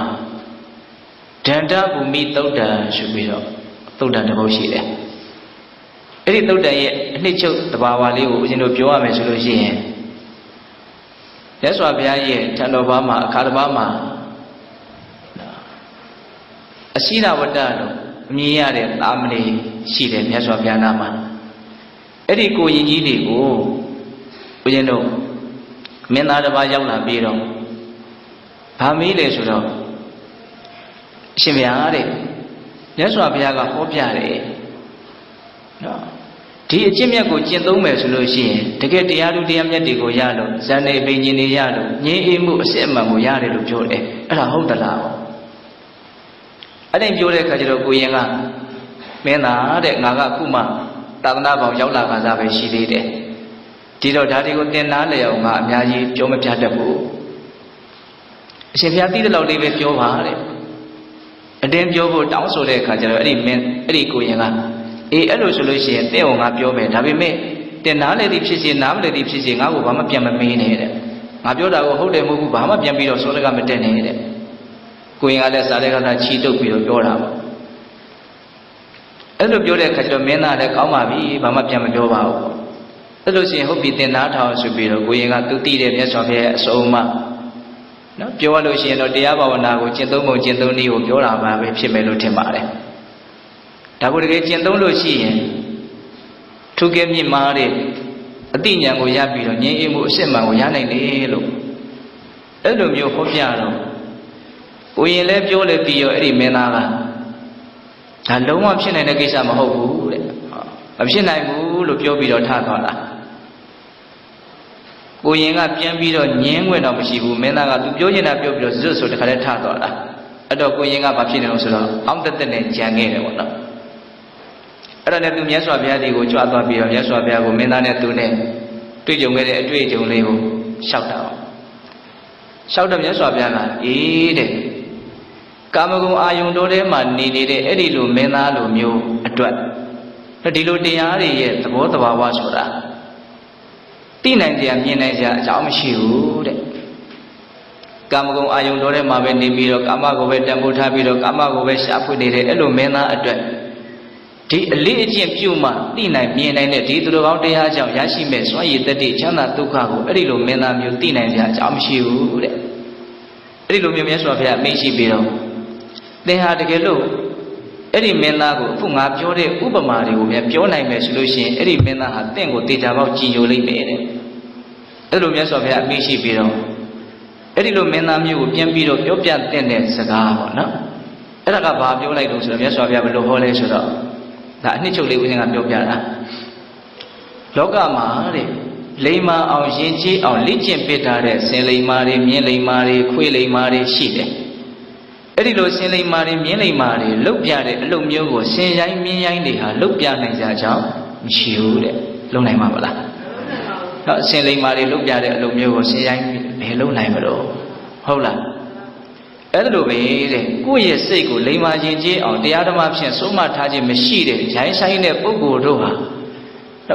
Speaker 1: ဒန္တဘူမိသုတ်တံဆိုပြီးတော့သုတ်တံတစ်ပုဒ်ရှိတယ်အဲ့ဒီသုတ်တံရဲ့အနှစ်ချုပ်တဘာဝလေးကိုဦးဇင်းတို့ပြောရမယ်ဆိုလို့ရှိရင်မြတ်စွာဘုရားရဲ့ထံတော်ဘာမှာအခါတစ်ပါးမှာအရှိနာဝတ္တလို့အမည်ရတဲ့သာမဏေရှိတယ်မြတ်စွာဘုရားနာမှာ အဲ့ဒီကိုရင်ကြီးတွေကိုဦးဇင်းတို့မင်းသားတစ်ပါးရောက်လာပြီးတော့ဗာမေးလေဆိုတော့အရှင်ဘုရားတဲ့မြတ်စွာဘုရားကဟောပြတယ်နော်ဒီအကျင့်မြတ်ကိုကျင့်သုံးမယ်ဆိုလို့ရှိရင်တကယ်တရားသူတရားမြတ်တွေကိုရလို့ဇန်နေပင်ရှင်တွေရလို့ငြင်းအေးမှုအစစ်အမှန်ကိုရတယ်လို့ပြောတယ်အဲ့ဒါဟုတ်သလားအဲ့ဒါပြောတဲ့အခါကျတော့ကိုရင်ကမင်းသားတဲ့ငါကခုမှ သာသနာ့ဘောင်ရောက်လာခါစားပဲရှိသေးတယ်ဒီတော့ဒါတွေကိုသင်နာလျော်ငါအများကြီးပြောမပြတတ်ဘူးအရှင်ဘုရားသိတဲ့လောက်လေးပဲပြောပါတဲ့အတင်းပြောဖို့တောင်းဆိုတဲ့အခါကျတော့အဲ့ဒီမင်းအဲ့ဒီကိုရင်ကအေးအဲ့လိုဆိုလို့ရှိရင်တဲ့ဟောငါပြောမယ်ဒါပေမဲ့တင်နားလေသည်ဖြစ်စေနားမလေသည်ဖြစ်စေငါ့ကိုဘာမှပြန်မမေးနဲ့တဲ့ငါပြောတာကိုဟုတ်တယ်မဟုတ်ဘူးဘာမှပြန်ပြီးတော့စောလကမတက်နဲ့တဲ့ကိုရင်ကလည်းစားတဲ့ကသာချီတုပ်ပြီးတော့ပြောတာပေါ့ အဲ့လိုပြောတဲ့အခါကျတော့မင်းသားလည်းကောင်းပါပြီဘာမှပြန်မပြောပါဘူးအဲ့လိုရှိရင်ဟုတ်ပြီတင်နာထောင်ဆိုပြီးတော့ကိုရင်ကသူတည်တဲ့မြတ်စွာဘုရားအစုံအမနော်ပြောရလို့ရှိရင်တော့တရားဘာဝနာကိုကျင့်သုံးပုံကျင့်သုံးနည်းကိုပြောတာပါပဲဖြစ်မယ်လို့ထင်ပါတယ်ဒါကိုတကယ်ကျင့်သုံးလို့ရှိရင်ထုကဲမြင့်မားတဲ့အတိညာကိုရပြီးတော့ငြင်းအေးမှုအစစ်မှန်ကိုရနိုင်တယ်လို့အဲ့လိုမျိုးဟောပြတော့ကိုရင်လည်းပြောလေပြီးရောအဲ့ဒီမင်းသားက ဒါလုံးဝဖြစ်နိုင်တဲ့ကိစ္စမဟုတ်ဘူးတဲ့မဖြစ်နိုင်ဘူးလို့ပြောပြီးတော့ထားသွားတာကိုရင်ကပြန်ပြီးတော့ညင်းွက်တော့မရှိဘူးမင်းသားကသူပြောချင်တာပြောပြီးတော့ဇွတ်ဆိုတခါတည်းထားသွားတာအဲ့တော့ကိုရင်ကဘာဖြစ်နေလို့ဆိုတော့အောင့်တက်တက်နဲ့ကြံခဲ့တယ်ပေါ့နော်အဲ့ဒါနဲ့သူမြတ်စွာဘုရားတွေကိုကြွသွားပြီးတော့မြတ်စွာဘုရားကိုမင်းသားနဲ့သူနဲ့တွေ့ကြုံခဲ့တဲ့အတွေ့အကြုံလေးကိုရှောက်တာပေါ့ရှောက်တော့မြတ်စွာဘုရားကအေးတဲ့ ကာမဂုဏ်အာယုန်တော်ထဲမှာနေနေတဲ့အဲ့ဒီလိုမင်းသားလိုမျိုးအတွက်ဒီလိုတရားတွေရဲ့သဘောတဘာဝဆိုတာသိနိုင်ကြမြင်နိုင်ကြအကြောင်းမရှိဘူးတဲ့ကာမဂုဏ်အာယုန်တော်ထဲမှာပဲနေပြီးတော့ကာမကိုပဲတန်ဖိုးထားပြီးတော့ကာမကိုပဲရှာဖွေနေတဲ့အဲ့လိုမင်းသားအတွက်ဒီအလေးအကျင့်ပြုမှသိနိုင်မြင်နိုင်တဲ့ဒီသူတော်ကောင်းတရားကြောင့်ရရှိမဲ့စွမ်းရည်တတ္တိချမ်းသာဒုက္ခကိုအဲ့ဒီလိုမင်းသားမျိုးသိနိုင်ကြအကြောင်းမရှိဘူးတဲ့အဲ့ဒီလိုမျိုးမြတ်စွာဘုရားအမိန့်ရှိပြီးတော့ သင်ဟာတကယ်လို့အဲ့ဒီမင်းသားကိုအခုငါပြောတဲ့ဥပမာတွေကိုများပြောနိုင်မယ်ဆိုလို့ရှိရင်အဲ့ဒီမင်းသားဟာတင့်ကိုတေချာပေါက်ကြည်ညိုလိမ့်မယ်တဲ့အဲ့လိုမြတ်စွာဘုရားအမိရှိပြီးတော့အဲ့ဒီလိုမင်းသားမျိုးကိုပြန်ပြီးတော့ပြောပြတဲ့တဲ့စကားပေါ့နော်အဲ့ဒါကဘာပြောလိုက်လို့ဆိုတော့မြတ်စွာဘုရားဘယ်လိုဟောလဲဆိုတော့ဒါအနှစ်ချုပ်လေးဦးဇင်းကပြောပြတာလောကမှာတဲ့လိမ္မာအောင်ရင်ကြီးအောင်လိကျင့်ပစ်ထားတဲ့စင်လိမ္မာတွေမြင်းလိမ္မာတွေခွေးလိမ္မာတွေရှိတယ် အဲ့ဒီလိုစင်လိမ္မာတွေမြင်းလိမ္မာတွေလုတ်ပြတဲ့အလုပ်မျိုးကိုစင်ရိုင်းမြင်းရိုင်းတွေဟာလုတ်ပြနိုင်ကြကြောင်းမရှိဘူးတဲ့လုံနိုင်မှာမလားတော့စင်လိမ္မာတွေလုတ်ပြတဲ့အလုပ်မျိုးကိုစင်ရိုင်းဘယ်လုံနိုင်မလို့ဟုတ်လားအဲ့ဒါလိုပဲတဲ့ကိုယ့်ရဲ့စိတ်ကိုလိမ္မာခြင်းကြီးအောင်တရားဓမ္မဖြင့်ဆုံးမထားခြင်းမရှိတဲ့ရိုင်းဆိုင်တဲ့ပုဂ္ဂိုလ်တို့ဟာ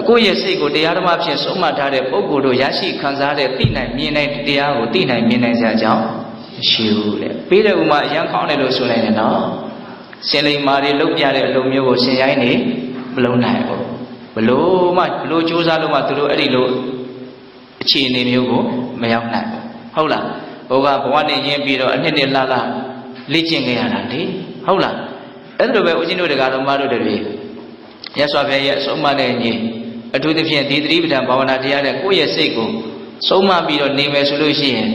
Speaker 1: ကိုယ့်ရဲ့စိတ်ကိုတရားဓမ္မဖြင့်ဆုံးမထားတဲ့ပုဂ္ဂိုလ်တို့ရရှိခံစားတဲ့သိနိုင်မြင်နိုင်တရားကိုသိနိုင်မြင်နိုင်စရာကြောင်း မရှိဘူးတဲ့ပေးတဲ့ဥမာအရန်ကောင်းတယ်လို့ဆိုနိုင်တယ်နော်စင်လိမ္မာတွေလုတ်ပြတဲ့အလုပ်မျိုးကိုဆင်ရိုင်းနေမလုံးနိုင်ဘူးဘလို့မှဘလို့စူးစမ်းလို့မှသူတို့အဲ့ဒီလိုအခြေအနေမျိုးကိုမရောက်နိုင်ဘူးဟုတ်လားဘုရားဘဝနဲ့ရင်းပြီးတော့အနှစ်နှစ်လလလေ့ကျင့်ခဲ့ရတာလေဟုတ်လားအဲ့လိုပဲဦးဇင်းတို့တရားတော်မတို့တွေရသော်ဘုရားရဲ့အဆုံးအမနဲ့ညီအထူးသဖြင့်ဒီသတိပဋ္ဌာန်ဘာဝနာတရားနဲ့ကိုယ့်ရဲ့စိတ်ကိုဆုံးမပြီးတော့နေမယ်ဆိုလို့ရှိရင်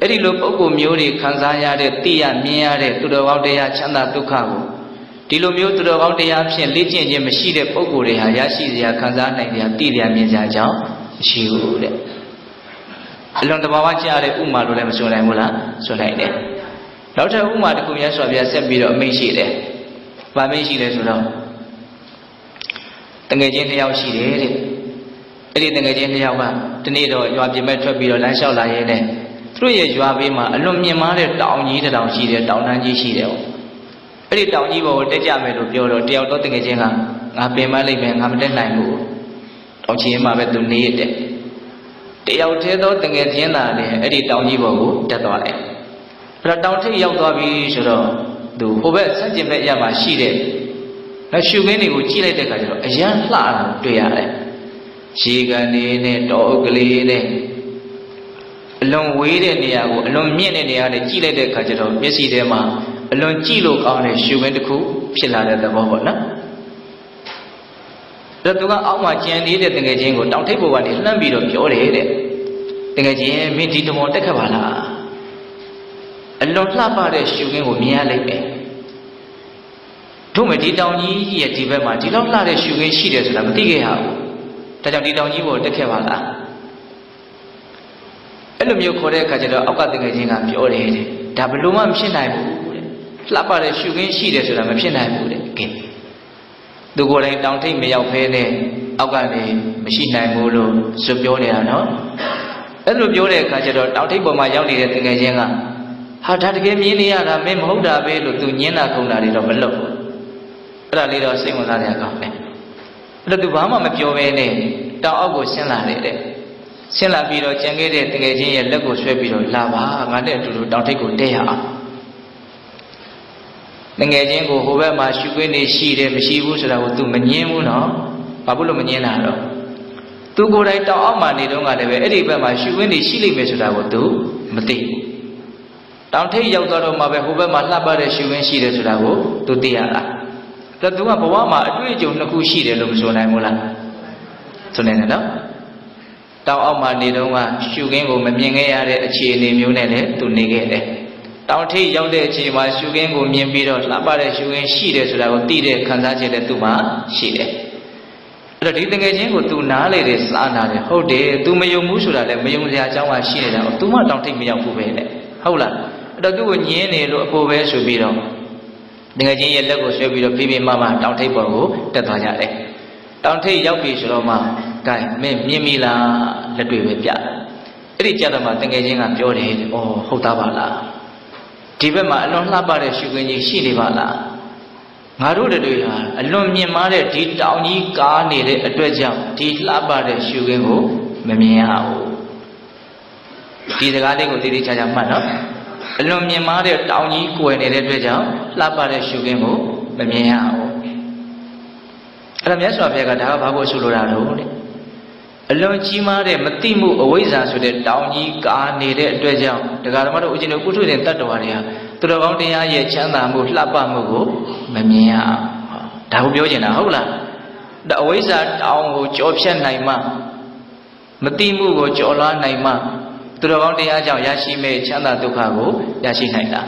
Speaker 1: အဲ့ဒီလိုပုံကိုမျိုးတွေခံစားရတဲ့သိရမြင်ရတဲ့သူတော်ကောင်းတရားချမ်းသာဒုက္ခကိုဒီလိုမျိုးသူတော်ကောင်းတရားဖြင့်လေ့ကျင့်ခြင်းမရှိတဲ့ပုံကိုယ်တွေဟာရရှိစရာခံစားနိုင်ကြသိရမြင်စရာကြောင်းမရှိဘူးတဲ့အလွန်တဘာဝကြားတဲ့ဥမာလိုလည်းမဆိုနိုင်ဘူးလားဆိုနိုင်တယ်နောက်ထပ်ဥမာတစ်ခုများဆိုပြဆက်ပြီးတော့အမိတ်ရှိတယ်။ဗာမိတ်ရှိတယ်ဆိုတော့တငယ်ချင်းတစ်ယောက်ရှိတယ်တဲ့။အဲ့ဒီတငယ်ချင်းတစ်ယောက်ကဒီနေ့တော့ရွာပြင်မဲ့ထွက်ပြီးတော့လမ်းလျှောက်လာရဲတဲ့ သူတို့ရဲ့ရွာဘေးမှာအလွန်မြင့်မားတဲ့တောင်ကြီးတစ်တောင်ရှိတယ်တောင်တန်းကြီးရှိတယ်။အဲ့ဒီတောင်ကြီးပေါ်ကိုတက်ကြမယ်လို့ပြောတော့တယောက်တော့တငယ်ချင်းကငါပင်မလိုက်မယ်ငါမတက်နိုင်ဘူး။တောင်ချင်းမှာပဲသူနေရတဲ့။တယောက်တည်းသောတငယ်ချင်းသာလည်းအဲ့ဒီတောင်ကြီးပေါ်ကိုတက်သွားတယ်အဲ့တော့တောင်ထိပ်ရောက်သွားပြီဆိုတော့သူဟိုဘက်ဆက်ကျင်ဘက်ရမှာရှိတဲ့လက်ရှုခင်းတွေကိုကြည့်လိုက်တဲ့အခါကျတော့အရန်လှတာတွေ့ရတယ်ရေကန်နေနဲ့တောအုပ်ကလေးနဲ့ အလွန်ဝေးတဲ့နေရာကိုအလွန်မြင့်တဲ့နေရာနဲ့ကြည့်လိုက်တဲ့အခါကျတော့မျက်စိထဲမှာအလွန်ကြည့်လို့ကောင်းတဲ့ရှုခင်းတစ်ခုဖြစ်လာတဲ့သဘောပေါ့နော်ဒါသူကအောက်မှာကြံနေတဲ့တငယ်ချင်းကိုတောင်ထိပ်ပေါ်ကနေလှမ်းပြီးတော့ပြောတယ်တဲ့တကယ်ချင်းမင်းဒီတမောတက်ခတ်ပါလားအလွန်လှပတဲ့ရှုခင်းကိုမြင်ရလိမ့်မယ်တို့မဒီတောင်ကြီးရဲ့ဒီဘက်မှာဒီလောက်လှတဲ့ရှုခင်းရှိတယ်ဆိုတာမသိခဲ့ရဘူးဒါကြောင့်ဒီတောင်ကြီးပေါ်တက်ခဲ့ပါလားအဲ့ လိုမျိုးခေါ်တဲ့အခါကျတော့အောက်ကတကယ်ချင်းကပြောတယ်တဲ့ဒါဘလို့မှမဖြစ်နိုင်ဘူးတဲ့လှပတဲ့ရှုခင်းရှိတယ်ဆိုတာမဖြစ်နိုင်ဘူးတဲ့ကဲသူကိုယ်တိုင်တောင်ထိပ်မရောက်ဖဲနဲ့အောက်ကနေမရှိနိုင်ဘူးလို့စွပြောနေတာနော်အဲ့လိုပြောတဲ့အခါကျတော့တောင်ထိပ်ပေါ်မှာရောက်နေတဲ့တကယ်ချင်းကဟာဒါတကယ်မြင်နေရတာမင်းမဟုတ်တာပဲလို့သူညင်းတာခုန်တာတွေတော့မလုပ်ဘူးအဲ့ဒါလေးတော့စိတ်ဝင်စားရကောင်းတယ်အဲ့တော့သူဘာမှမပြောဘဲနဲ့တောင်အောက်ကိုဆင်းလာတယ်တဲ့ ဆင်းလာပြီးတော့ကြံခဲ့တဲ့တကယ်ချင်းရဲ့လက်ကိုဆွဲပြီးတော့လာပါငါနဲ့အတူတူတောင်ထိပ်ကိုတက်ရအောင်တကယ်ချင်းကိုဟိုဘက်မှာရှုခွင့်နေရှိတယ်မရှိဘူးဆိုတာကို तू မငင်းဘူးနော်ဘာဖြစ်လို့မငင်းတာတော့သူကိုယ်တိုင်တောင်အောက်မှာနေတော့ကလည်းပဲအဲ့ဒီဘက်မှာရှုခွင့်နေရှိလိမ့်မယ်ဆိုတာကို तू မသိတောင်ထိပ်ရောက်တော့မှပဲဟိုဘက်မှာလှပတဲ့ရှုခွင့်ရှိတယ်ဆိုတာကို तू သိရတာဒါ तू ကဘဝမှာအတွေ့အကြုံနှစ်ခုရှိတယ်လို့မဆိုနိုင်ဘူးလားဆိုနိုင်တယ်နော် တောင်အောက်မှာနေတော့ကရှုခင်းကိုမမြင်ခဲ့ရတဲ့အခြေအနေမျိုးနဲ့လည်းသူနေခဲ့တယ်။တောင်ထိပ်ရောက်တဲ့အချိန်မှာရှုခင်းကိုမြင်ပြီးတော့လှပတဲ့ရှုခင်းရှိတယ်ဆိုတာကိုသိတဲ့ခံစားချက်လည်းသူမှရှိတယ်။အဲ့တော့ဒီတကယ်ချင်းကိုသူနားလေတယ်စားနာတယ်ဟုတ်တယ်။ तू မယုံဘူးဆိုတာလည်းမယုံစရာအကြောင်းကရှိနေတာကို तू မှတောင်ထိပ်မရောက်ဘူးပဲနဲ့။ဟုတ်လား။အဲ့တော့သူ့ကိုညင်းနေလို့အကိုပဲဆိုပြီးတော့တကယ်ချင်းရဲ့လက်ကိုဆွဲပြီးတော့ဖိဖိမမတောင်ထိပ်ပေါ်ကိုတက်သွားကြတယ်။တောင်ထိပ်ရောက်ပြီဆိုတော့မှ ဂိုင်းမင်းမြင်ပြီလားလက်တွေ့ပဲပြ။အဲ့ဒီကြတော့မှတကယ်ချင်းကပြောတယ်။အော်ဟုတ်သားပါလား။ဒီဘက်မှာအလွန်လှပတဲ့ရှုခင်းကြီးရှိနေပါလားငါတို့တွေဟာအလွန်မြင့်မားတဲ့ဒီတောင်ကြီးကားနေတဲ့အတွက်ကြောင့်ဒီလှပတဲ့ရှုခင်းကိုမမြင်ရဘူးဒီစကားလေးကိုတည်တည်ချာချာမှတ်နော်အလွန်မြင့်မားတဲ့တောင်ကြီးကွယ်နေတဲ့အတွက်ကြောင့်လှပတဲ့ရှုခင်းကိုမမြင်ရဘူးအဲ့ဒါမြတ်စွာဘုရားကဒါကဘာကိုဆိုလိုတာလို့တဲ့ အလွန်ကြီးမားတဲ့မတိမှုအဝိဇ္ဇာဆိုတဲ့တောင်ကြီးကာနေတဲ့အတွက်ကြောင့်ဒကာဓမ္မတို့ဦးဇင်းတို့ကုထုတဲ့တတ္တဝါတွေကသူတော်ကောင်းတရားရဲ့ချမ်းသာမှုလှပမှုကိုမမြင်ရအောင်ဒါကိုပြောချင်တာဟုတ်လားဒါအဝိဇ္ဇာတောင်ကိုကြောဖြတ်နိုင်မှမတိမှုကိုကြောလွှားနိုင်မှသူတော်ကောင်းတရားကြောင့်ရရှိမဲ့ချမ်းသာဒုက္ခကိုရရှိနိုင်တာ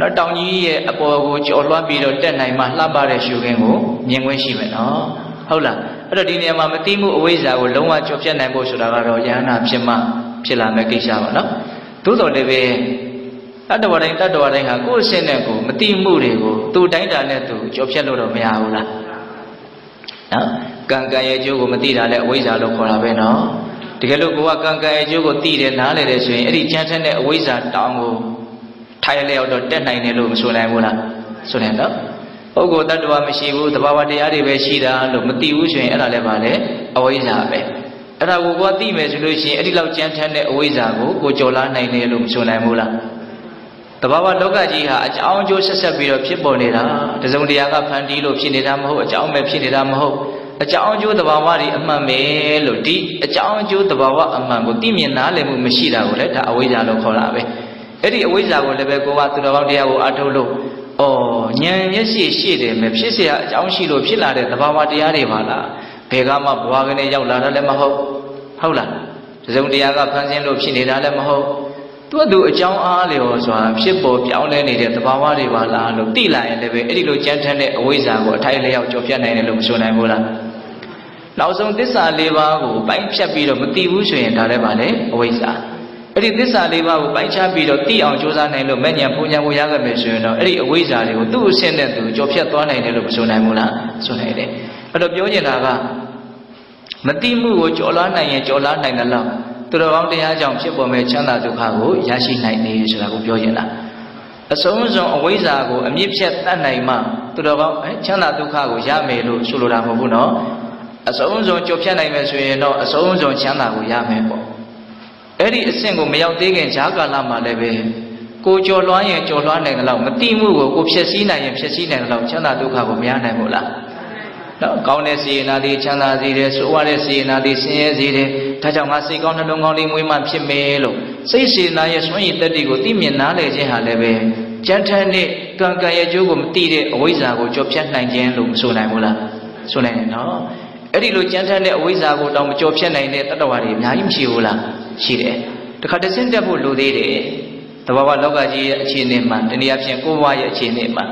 Speaker 1: တော့တောင်ကြီးရဲ့အပေါ်ကိုကြော်လွှမ်းပြီးတော့တက်နိုင်မှလှပတဲ့ရှုခင်းကိုမြင်ခွင့်ရှိမယ်နော်ဟုတ်လား အဲ့တော့ဒီနေရာမှာမတိမှုအဝိဇ္ဇာကိုလုံးဝကျော်ပြတ်နိုင်ဖို့ဆိုတာကတော့ယဟနာဖြစ်မှဖြစ်လာမယ့်ကိစ္စပါနော်သို့တော်လည်းပဲတတ္တဝတိုင်းတတ္တဝတိုင်းဟာကိုယ့်အရှင်းနဲ့ကိုမတိမှုတွေကိုသူ့တိုင်းတာနဲ့သူကျော်ပြတ်လို့တော့မရဘူးလားနော်ကံကံရဲ့အကျိုးကိုမသိတာလည်းအဝိဇ္ဇာလို့ခေါ်တာပဲနော်တကယ်လို့ကိုကကံကံအကျိုးကိုသိတယ်နားလည်တယ်ဆိုရင်အဲ့ဒီကြမ်းထက်တဲ့အဝိဇ္ဇာတောင်းကိုထိုင်လျောက်တော့တက်နိုင်တယ်လို့မဆိုနိုင်ဘူးလားဆိုနိုင်တော့ ပုဂ္ဂိုလ်တ attva မရှိဘူးတဘာဝတရားတွေပဲရှိတာလို့မသိဘူးဆိုရင်အဲ့ဒါလည်းပါလေအဝိဇ္ဇာပဲအဲ့ဒါကိုကိုကသိမယ်ဆိုလို့ရှိရင်အဲ့ဒီလောက်ကြမ်းထက်တဲ့အဝိဇ္ဇာကိုကိုကြော်လားနိုင်တယ်လို့မဆိုနိုင်ဘူးလားတဘာဝလောကကြီးဟာအကြောင်းအကျိုးဆက်ဆက်ပြီးတော့ဖြစ်ပေါ်နေတာတစုံတရာကဖန်တီးလို့ဖြစ်နေတာမဟုတ်အကြောင်းပဲဖြစ်နေတာမဟုတ်အကြောင်းအကျိုးတဘာဝတွေအမှန်ပဲလို့ဒီအကြောင်းအကျိုးတဘာဝအမှန်ကိုသိမြင်နားလည်မှုမရှိတာကိုလည်းဒါအဝိဇ္ဇာလို့ခေါ်တာပဲအဲ့ဒီအဝိဇ္ဇာကိုလည်းပဲကိုကသူတော်ကောင်းတရားကိုအထုတ်လို့ ဩဉာဏ်မျက်စိရှိတယ်မယ်ဖြစ်เสียအကြောင်းရှိလို့ဖြစ်လာတဲ့တဘာဝတရားတွေပါလားဘယ်ကမှဘွားကနေရောက်လာတာလည်းမဟုတ်ဟုတ်လားတစုံတရာကဖန်ဆင်းလို့ဖြစ်နေတာလည်းမဟုတ်သူ့အတူအကြောင်းအားလျော်စွာဖြစ်ပေါ်ပြောင်းလဲနေတဲ့သဘာဝတွေပါလားလို့သိလာရင်လည်းပဲအဲ့ဒီလိုကြမ်းထမ်းတဲ့အဝိဇ္ဇာကိုအထိုက်လျောက်ကြော်ပြတ်နိုင်တယ်လို့မဆိုနိုင်ဘူးလားနောက်ဆုံးသစ္စာလေးပါးကိုပိုင်းဖြတ်ပြီးတော့မသိဘူးဆိုရင်ဒါလည်းပါလေအဝိဇ္ဇာ အဲ့ဒီသစ္စာလေးပါးကိုပိုင်းခြားပြီးတော့သိအောင်ကြိုးစားနိုင်လို့မဲ့ညာပူညာကိုရခဲ့မယ်ဆိုရင်တော့အဲ့ဒီအဝိဇ္ဇာတွေကိုသူ့အဆင့်နဲ့သူကြော်ဖြတ်သွားနိုင်တယ်လို့မဆိုနိုင်ဘူးလားဆိုနိုင်တယ်အဲ့တော့ပြောနေတာကမတိမှုကိုကြော်လားနိုင်ရင်ကြော်လားနိုင်တယ်လို့သူတော်ကောင်းတရားကြောင့်ဖြစ်ပေါ်မဲ့ချမ်းသာဒုက္ခကိုရရှိနိုင်တယ်ဆိုတာကိုပြောရင်လားအဆုံးစွန်အဝိဇ္ဇာကိုအမြင့်ဖြတ်တတ်နိုင်မှသူတော်ကောင်းချမ်းသာဒုက္ခကိုရမယ်လို့ဆိုလိုတာမဟုတ်ဘူးနော်အဆုံးစွန်ကြော်ဖြတ်နိုင်မယ်ဆိုရင်တော့အဆုံးစွန်ချမ်းသာကိုရမယ်ပေါ့ အဲ့ဒီအဆင့်ကိုမရောက်သေးခင်ဈာကာလမှာလည်းပဲကိုကြော်လွှမ်းရင်ကြော်လွှမ်းနိုင်တယ်လို့မတိမှုကိုကိုဖြည့်ဆည်းနိုင်ရင်ဖြည့်ဆည်းနိုင်တယ်လို့ချမ်းသာဒုက္ခကိုမရနိုင်ဘူးလားနော်ကောင်းတဲ့စေနာတွေချမ်းသာစေတယ်ဆိုရတဲ့စေနာတွေဆင်းရဲစေတယ်ဒါကြောင့်ငါစိတ်ကောင်းနှလုံးကောင်းလေးမွေးမှဖြစ်မယ်လို့စိတ်စေနာရဲ့စွန့်ရည်တက်တီကိုသိမြင်နားလည်ခြင်းဟာလည်းပဲကြမ်းထမ်းတဲ့ကံကံရဲ့အကျိုးကိုမသိတဲ့အဝိဇ္ဇာကိုကြော်ဖြတ်နိုင်ခြင်းလို့မဆိုနိုင်ဘူးလားဆိုနိုင်တယ်နော်အဲ့ဒီလိုကြမ်းထမ်းတဲ့အဝိဇ္ဇာကိုတောင်မကြော်ဖြတ်နိုင်တဲ့တတ္တဝါတွေအများကြီးမရှိဘူးလား ရှိတယ်တခါတဆင့်တက်ဖို့လိုသေးတယ်တဘာဝလောကကြီးရဲ့အခြေအနေမှာတနည်းအားဖြင့်ကိုယ်ဘဝရဲ့အခြေအနေမှာ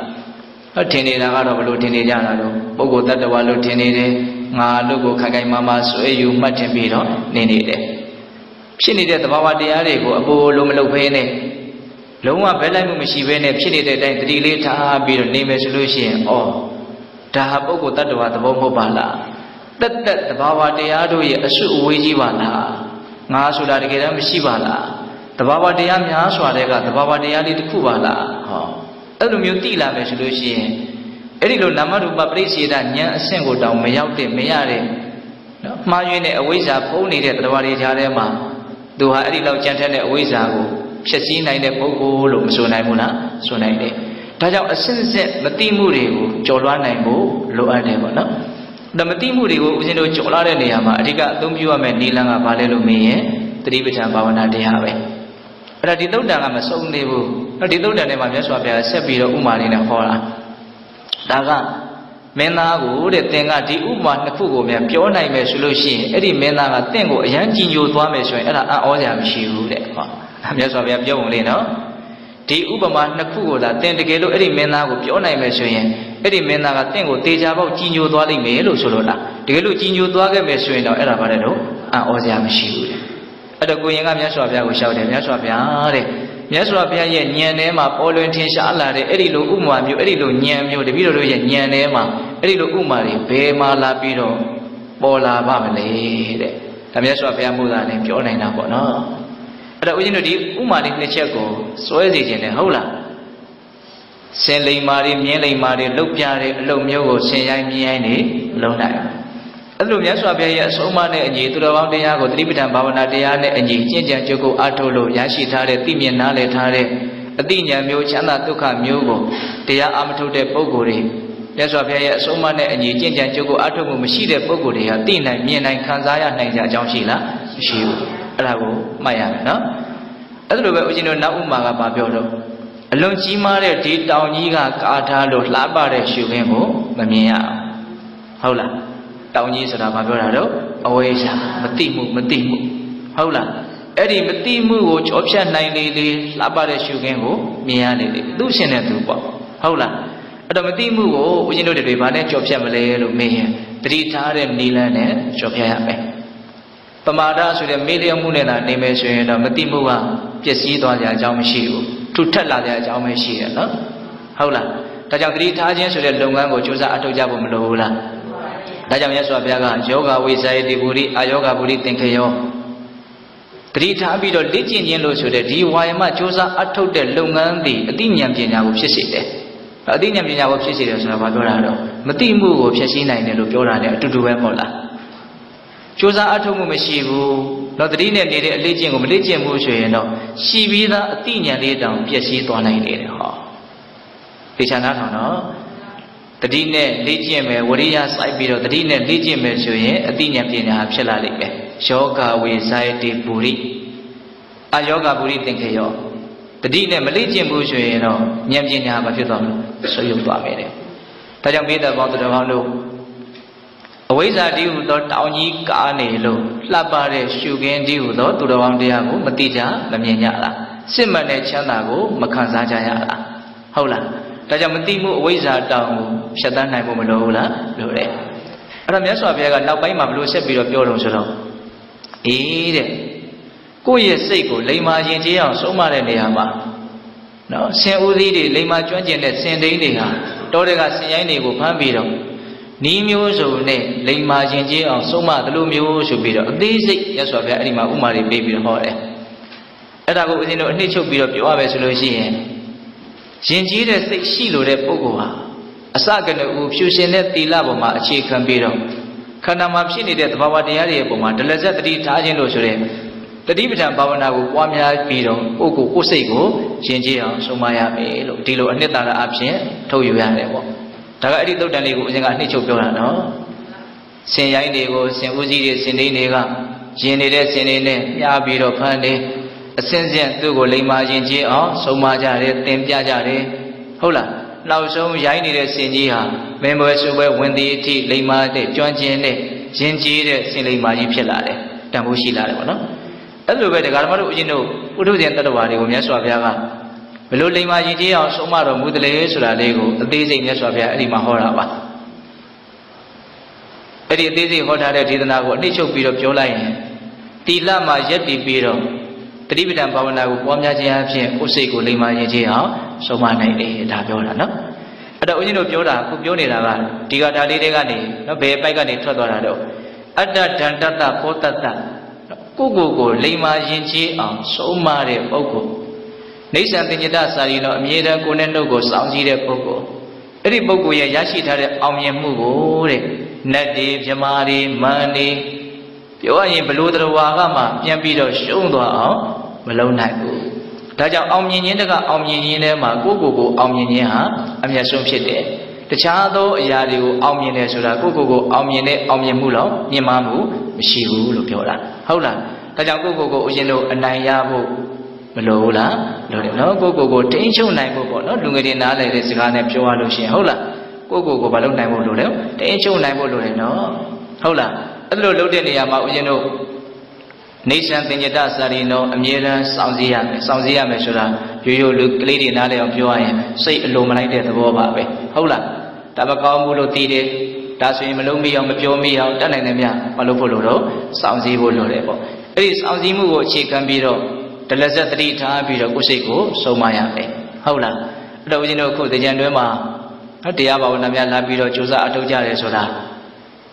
Speaker 1: ဟောထင်နေတာကတော့ဘလို့ထင်နေကြတာတော့ပုဂ္ဂိုလ်တ attva လို့ထင်နေတယ်ငါလို့ကိုခိုင်ခိုင်မာမာဆွဲယူမှတ်ထင်ပြီးတော့နေနေတယ်ဖြစ်နေတဲ့တဘာဝတရားတွေကိုအပိုလိုမလုပ်ဖဲနဲ့လုံးဝဘဲလိုက်မှုမရှိဘဲနဲ့ဖြစ်နေတဲ့အတိုင်းတတိလေးထားပြီးတော့နေမယ်ဆိုလို့ရှိရင်ဩဒါဟာပုဂ္ဂိုလ်တ attva သဘောမဟုတ်ပါလားတက်တက်တဘာဝတရားတို့ရဲ့အစုအဝေးကြီးပါလား ငါဆိုတာတကယ်တမ်းမရှိပါလားတဘာဝတရားများစွာတဲ့ကတဘာဝတရားလေးတစ်ခုပါလားဟောအဲ့လိုမျိုးသိလာမယ်ဆိုလို့ရှိရင်အဲ့ဒီလိုနာမရူပပရိစေဒဉာဏ်အဆင့်ကိုတောင်မရောက်တဲ့မရတဲ့နော်မှားယွင်းတဲ့အဝိဇ္ဇာဖုံးနေတဲ့တရားတွေကြားထဲမှာသူဟာအဲ့ဒီလောက်ကြံထက်တဲ့အဝိဇ္ဇာကိုဖြည့်ဆည်းနိုင်တဲ့ပုဂ္ဂိုလ်လို့မဆိုနိုင်ဘူးလားဆိုနိုင်တယ်ဒါကြောင့်အစစ်စစ်မတိမှုတွေကိုကြော်လွှားနိုင်ဖို့လိုအပ်တယ်ပေါ့နော် ဒါမတိမှုတွေကိုဦးဇင်းတို့ကြော်လွှားတဲ့နေရာမှာအဓိကအသုံးပြုရမယ့်နိလန်းကဘာလဲလို့မေးရင်သတိပဋ္ဌာန်ဘာဝနာတရားပဲအဲ့ဒါဒီသုတ်တန်ကမဆုံးသေးဘူးအဲ့ဒီသုတ်တန်ထဲမှာမြတ်စွာဘုရားဆက်ပြီးတော့ဥမာလေးနဲ့ဟောတာဒါကမင်းသားကိုတဲ့သင်ကဒီဥမာနှစ်ခုကိုမြန်ပြောနိုင်မယ်ဆိုလို့ရှိရင်အဲ့ဒီမင်းသားကသင်ကိုအရန်ကြည်ညိုသွားမယ်ဆိုရင်အဲ့ဒါအံ့ဩစရာမရှိဘူးတဲ့ဟောမြတ်စွာဘုရားပြောပုံလေးနော်ဒီဥပမာနှစ်ခုကိုသာသင်တကယ်လို့အဲ့ဒီမင်းသားကိုပြောနိုင်မယ်ဆိုရင် အဲ့ဒီမင်းသားကတင့်ကိုတေချာပေါက်ကြီးညိုသွားလိမ့်မယ်လို့ဆိုလိုတာတကယ်လို့ကြီးညိုသွားခဲ့မယ်ဆိုရင်တော့အဲ့ဒါဘာလဲတော့အံ့ဩစရာမရှိဘူးတဲ့အဲ့တော့ကိုရင်ကမြတ်စွာဘုရားကိုရှောက်တယ်မြတ်စွာဘုရားတဲ့မြတ်စွာဘုရားရဲ့ဉာဏ်ထဲမှာပေါ်လွင်ထင်ရှားလာတဲ့အဲ့ဒီလိုဥမာမျိုးအဲ့ဒီလိုဉာဏ်မျိုးတပည့်တော်တို့ရဲ့ဉာဏ်ထဲမှာအဲ့ဒီလိုဥမာတွေဘယ်မှာလာပြီးတော့ပေါ်လာပါမလဲတဲ့ဒါမြတ်စွာဘုရားမူတာနဲ့ပြောနိုင်တာပေါ့နော်အဲ့တော့ဦးဇင်းတို့ဒီဥမာလေးနှစ်ချက်ကိုစွဲစီခြင်းတယ်ဟုတ်လား ဆင်လိမ်မာတွေမြင်းလိမ်မာတွေလှုပ်ပြတဲ့အလုပ်မျိုးကိုဆင်ရိုင်းမြင်းရိုင်းနေလုံးနိုင်အဲ့လိုမြတ်စွာဘုရားရဲ့အဆုံးအမနဲ့အညီသူတော်ကောင်းတရားကိုသတိပဋ္ဌာန်ဘာဝနာတရားနဲ့အညီကျင့်ကြံကြိုးကိုအားထုတ်လို့ရရှိထားတဲ့သိမြင်နားလည်ထားတဲ့အတိညာမျိုးချမ်းသာဒုက္ခမျိုးကိုတရားအားမထုတ်တဲ့ပုဂ္ဂိုလ်တွေမြတ်စွာဘုရားရဲ့အဆုံးအမနဲ့အညီကျင့်ကြံကြိုးကိုအားထုတ်မှုမရှိတဲ့ပုဂ္ဂိုလ်တွေဟာသိနိုင်မြင်နိုင်ခံစားရနိုင်ကြအကြောင်းရှိလားမရှိဘူးအဲ့ဒါကိုမှတ်ရမယ်နော်အဲ့လိုပဲဦးဇင်းတို့နောက်ဥမာကပြောတော့ အလွန်ကြီးမားတဲ့ဒီတောင်ကြီးကကာထားလို့လှပတဲ့ရှုခင်းကိုမမြင်ရအောင်ဟုတ်လားတောင်ကြီးဆိုတာဘာပြောတာတော့အဝိဇ္ဇာမတိမှုမတိမှုဟုတ်လားအဲ့ဒီမတိမှုကိုကြောဖြတ်နိုင်လေလေလှပတဲ့ရှုခင်းကိုမြင်ရလေလေသူရှင်တဲ့သူပေါ့ဟုတ်လားအဲ့တော့မတိမှုကိုဦးဇင်းတို့တွေဘာနဲ့ကြောဖြတ်မလဲလို့မေးရင်တတိထားတဲ့နီလန်းနဲ့ကြောဖြတ်ရမယ်ပမာဒဆိုတဲ့မေးလျော်မှုနဲ့သာနေမယ်ဆိုရင်တော့မတိမှုကပျက်စီးသွားကြအကြောင်းမရှိဘူး ထူထပ်လာတဲ့အကြောင်းပဲရှိရနော်ဟုတ်လားဒါကြောင့်သတိထားခြင်းဆိုတဲ့လုပ်ငန်းကိုကြိုးစားအထောက်ကြဖို့မလိုဘူးလားဒါကြောင့်မြတ်စွာဘုရားကယောဂဝိဇ္ဇာယတိပုရိအာယောဂပုရိသင်္ခယောသတိထားပြီးတော့လေ့ကျင့်ခြင်းလို့ဆိုတဲ့ဒီဝါယမကြိုးစားအထောက်တဲ့လုပ်ငန်းသည်အသိဉာဏ်ပညာကိုဖြစ်စေတယ်အသိဉာဏ်ပညာကိုဖြစ်စေတယ်ဆိုတာဘာပြောတာတော့မသိမှုကိုဖြည့်ဆည်းနိုင်တယ်လို့ပြောတာ ਨੇ အတူတူပဲမဟုတ်လားကြိုးစားအထောက်မှုမရှိဘူး တော့တတိနဲ့နေတဲ့အလေ့ကျင့်ကိုမလေ့ကျင့်ဘူးဆိုရင်တော့ရှိပြီးသားအသိဉာဏ်လေးတောင်ပျက်စီးသွားနိုင်တယ်ဟောသိချာနာထောင်နော်တတိနဲ့လေ့ကျင့်မယ်ဝရိယစိုက်ပြီးတော့တတိနဲ့လေ့ကျင့်မယ်ဆိုရင်အသိဉာဏ်ပညာဖြစ်လာလိမ့်မယ်ယောဂဝေဇာယတိပုရိအယောဂပုရိသင်္ခေယောတတိနဲ့မလေ့ကျင့်ဘူးဆိုရင်တော့ဉာဏ်ပညာမဖြစ်သွားဘူးဆွေးရုံသွားမယ်တဲ့ဒါကြောင့်မေတ္တာပေါင်းသူတော်ကောင်းတို့ အဝိဇ္ဇာတိဟုသောတောင်ကြီးကားနေလို့လှပတဲ့ရှုခင်းတိဟုသောသူတော်ကောင်းတရားကိုမသိကြမမြင်ကြလားစစ်မှန်တဲ့ချမ်းသာကိုမခံစားကြရလားဟုတ်လားဒါကြောင့်မသိမှုအဝိဇ္ဇာတောင်ကိုဖြတ်တန်းနိုင်ဖို့မလိုဘူးလားလိုတယ်အဲ့တော့မြတ်စွာဘုရားကနောက်ပိုင်းမှာဘလို့ဆက်ပြီးတော့ပြောတော့ဆိုတော့အေးတဲ့ကိုယ့်ရဲ့စိတ်ကိုလိမ္မာရင်ကျေးအောင်ဆုံးမတဲ့နေရာမှာနော်ဆင်ဦးသီးတွေလိမ္မာကျွမ်းကျင်တဲ့ဆင်သိန်းတွေဟာတောတွေကဆင်ရိုင်းတွေကိုဖမ်းပြီးတော့ နီးမျိုးစုံနဲ့လိမ္မာရင်ကျေးအောင်ဆုံးမသလိုမျိုးဆိုပြီးတော့အသေးစိတ်ရသော်ဗျာအဲ့ဒီမှာဥမာတွေပေးပြီးတော့ဟောတယ်အဲ့ဒါကိုဦးဇင်းတို့အနှစ်ချုပ်ပြီးတော့ပြောရမယ်ဆိုလို့ရှိရင်ရင်ကြီးတဲ့စိတ်ရှိလို့တဲ့ပုဂ္ဂိုလ်ဟာအစကနဦးဖြူရှင်တဲ့သီလပေါ်မှာအခြေခံပြီးတော့ခန္ဓာမှာဖြစ်နေတဲ့သဘာဝတရားတွေရဲ့ပုံမှာဒလဇက်တတိထားခြင်းလို့ဆိုတဲ့တတိပဋ္ဌာန်ဘာဝနာကိုပွားများပြီးတော့ကိုယ့်ကိုကိုယ်စိတ်ကိုရှင်ကြည်အောင်ဆုံးမရမယ်လို့ဒီလိုအနှစ်သာရအဖြစ်ထုတ်ယူရတယ်ပေါ့ ဒါကအဲ့ဒီသုတ်တန်လေးကိုအရင်ကအနှစ်ချုပ်ပြောတာနော်ဆင်ရိုင်းတွေကိုဆင်ဦးစီးတွေဆင်နေတွေကရင်နေတဲ့ဆင်နေနဲ့မြားပြီးတော့ဖမ်းနေအစင်းစင်းသူ့ကိုလိမ္မာရင်ကြည်အောင်ဆုံးမကြတယ်သင်ပြကြတယ်ဟုတ်လားနောက်ဆုံးရိုင်းနေတဲ့ဆင်ကြီးဟာမင်းပွဲစုပွဲဝင်သည်အထိလိမ္မာတဲ့ကျွမ်းကျင်တဲ့ရင်ကြီးတဲ့ဆင်လိမ္မာကြီးဖြစ်လာတယ်တန်ဖိုးရှိလာတယ်ပေါ့နော်အဲ့လိုပဲတရားဓမ္မတို့အရင်တို့ပုထုဇဉ်တတ္တဝါတွေကိုမြတ်စွာဘုရားက ဘလို့လိမ္မာရင်ကြီးအောင်ဆုံးမတော်မူတယ်လေဆိုတာလေးကိုအသေးစိတ်မြတ်စွာဘုရားအဲ့ဒီမှာဟောတာပါအဲ့ဒီအသေးစိတ်ဟောထားတဲ့ဒေသနာကိုအနှိမ့်ချုပ်ပြီးတော့ပြောလိုက်ရင်တီလမှာရက်တည်ပြီးတော့တတိပဒံဘာဝနာကိုပွားများခြင်းအပြင်ကိုယ်စိတ်ကိုလိမ္မာရင်ကြီးအောင်ဆုံးမနိုင်တယ်ဒါပြောတာနော်အဲ့တော့ဦးဇင်းတို့ပြောတာခုပြောနေတာကဒီကဒါလေးတွေကနေနော်ဘယ်ပိုက်ကနေထွက်သွားတာတော့အတ္တဒန္တတပောတတကိုကိုကိုလိမ္မာရင်ကြီးအောင်ဆုံးမတဲ့ပုဂ္ဂိုလ် နေဆံတင်ညတစာရီတော့အမြဲတမ်းကိုယ်နဲ့နှုတ်ကိုစောင့်ကြည့်တဲ့ပုဂ္ဂိုလ်အဲ့ဒီပုဂ္ဂိုလ်ရဲ့ရရှိထားတဲ့အောင်မြင်မှုကိုတဲ့နတ်တွေမြမာတွေမန်တွေပြောရရင်ဘလို့တော်ဝါကမှပြန်ပြီးတော့ရှုံးသွားအောင်မလုံးနိုင်ဘူးဒါကြောင့်အောင်မြင်ခြင်းတကအောင်မြင်ခြင်းထဲမှာကိုယ့်ကိုယ်ကိုအောင်မြင်ခြင်းဟာအမျက်ဆုံးဖြစ်တယ်တခြားသောအရာတွေကိုအောင်မြင်တယ်ဆိုတာကိုယ့်ကိုယ်ကိုအောင်မြင်တဲ့အောင်မြင်မှုတော့မြင်မှမှုမရှိဘူးလို့ပြောတာဟုတ်လားဒါကြောင့်ကိုယ့်ကိုယ်ကိုအရင်တို့အနိုင်ရဖို့ မလိုဘူးလားလိုတယ်နော်ကိုယ့်ကိုယ်ကိုထိန်းချုပ်နိုင်ဖို့ပေါ့နော်လူငယ်တွေနားလည်တဲ့စကားနဲ့ပြောရလို့ရှိရင်ဟုတ်လားကိုယ့်ကိုယ်ကိုမလုပ်နိုင်ဖို့လိုတယ်ထိန်းချုပ်နိုင်ဖို့လိုတယ်နော်ဟုတ်လားအဲ့လိုလုပ်တဲ့နေရာမှာဦးဇင်းတို့နေဆံတင်ညတစာရီနောအမြဲတမ်းစောင့်စည်းရမယ်စောင့်စည်းရမယ်ဆိုတာရိုးရိုးလူကလေးတွေနားလည်အောင်ပြောရရင်စိတ်အလိုမလိုက်တဲ့သဘောပါပဲဟုတ်လားဒါမကောင်းဘူးလို့သိတယ်ဒါဆိုရင်မလုံးမိအောင်မပြောမိအောင်တတ်နိုင်တယ်မြမလုပ်ဖို့လို့တော့စောင့်စည်းဖို့လိုတယ်ပေါ့အဲ့ဒီစောင့်စည်းမှုကိုအခြေခံပြီးတော့ ဒလဇက်တတိထားပြီးတော့ကိုယ်စိတ်ကိုစုံမရမယ်ဟုတ်လားအဲ့တော့ဦးဇင်းတို့ခုသေကြံတွဲမှာတရားဘာဝနာများလာပြီးတော့ကြိုးစားအထောက်ကြတယ်ဆိုတာ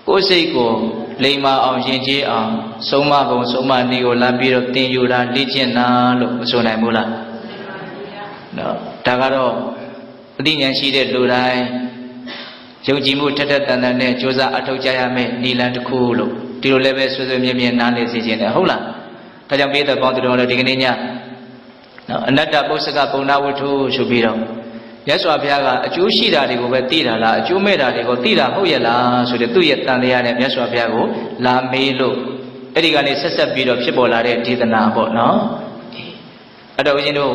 Speaker 1: ကိုယ်စိတ်ကိုလိမ္မာအောင်ယဉ်ကျေးအောင်ဆုံးမပုံဆုံးမနည်းကိုလာပြီးတော့သင်ယူတာလေ့ကျင့်တာလို့မဆိုနိုင်ဘူးလားနော်ဒါကတော့အသိဉာဏ်ရှိတဲ့လူတိုင်းယုံကြည်မှုထက်ထက်တန်တန်နဲ့ကြိုးစားအထောက်ကြရမယ်နီလန်တစ်ခုလို့ဒီလိုလည်းပဲဆွေးဆွေးမြဲမြဲနားလည်စေခြင်းတယ်ဟုတ်လား ဒါကြောင့်ပိဿပေါင်းသူတော်လည်းဒီကနေ့ညနော်အနတ္တပု္ပ္ပကပုံနာဝတ္ထုဆိုပြီးတော့မြတ်စွာဘုရားကအကျိုးရှိတာတွေကိုပဲသိတာလားအကျိုးမဲ့တာတွေကိုသိတာဟုတ်ရဲ့လားဆိုတဲ့သူ့ရဲ့တန်တရားနဲ့မြတ်စွာဘုရားကိုလာမေးလို့အဲ့ဒီကနေဆက်ဆက်ပြီးတော့ဖြစ်ပေါ်လာတဲ့ဒေသနာပေါ့နော်အဲ့တော့ဦးဇင်းတို့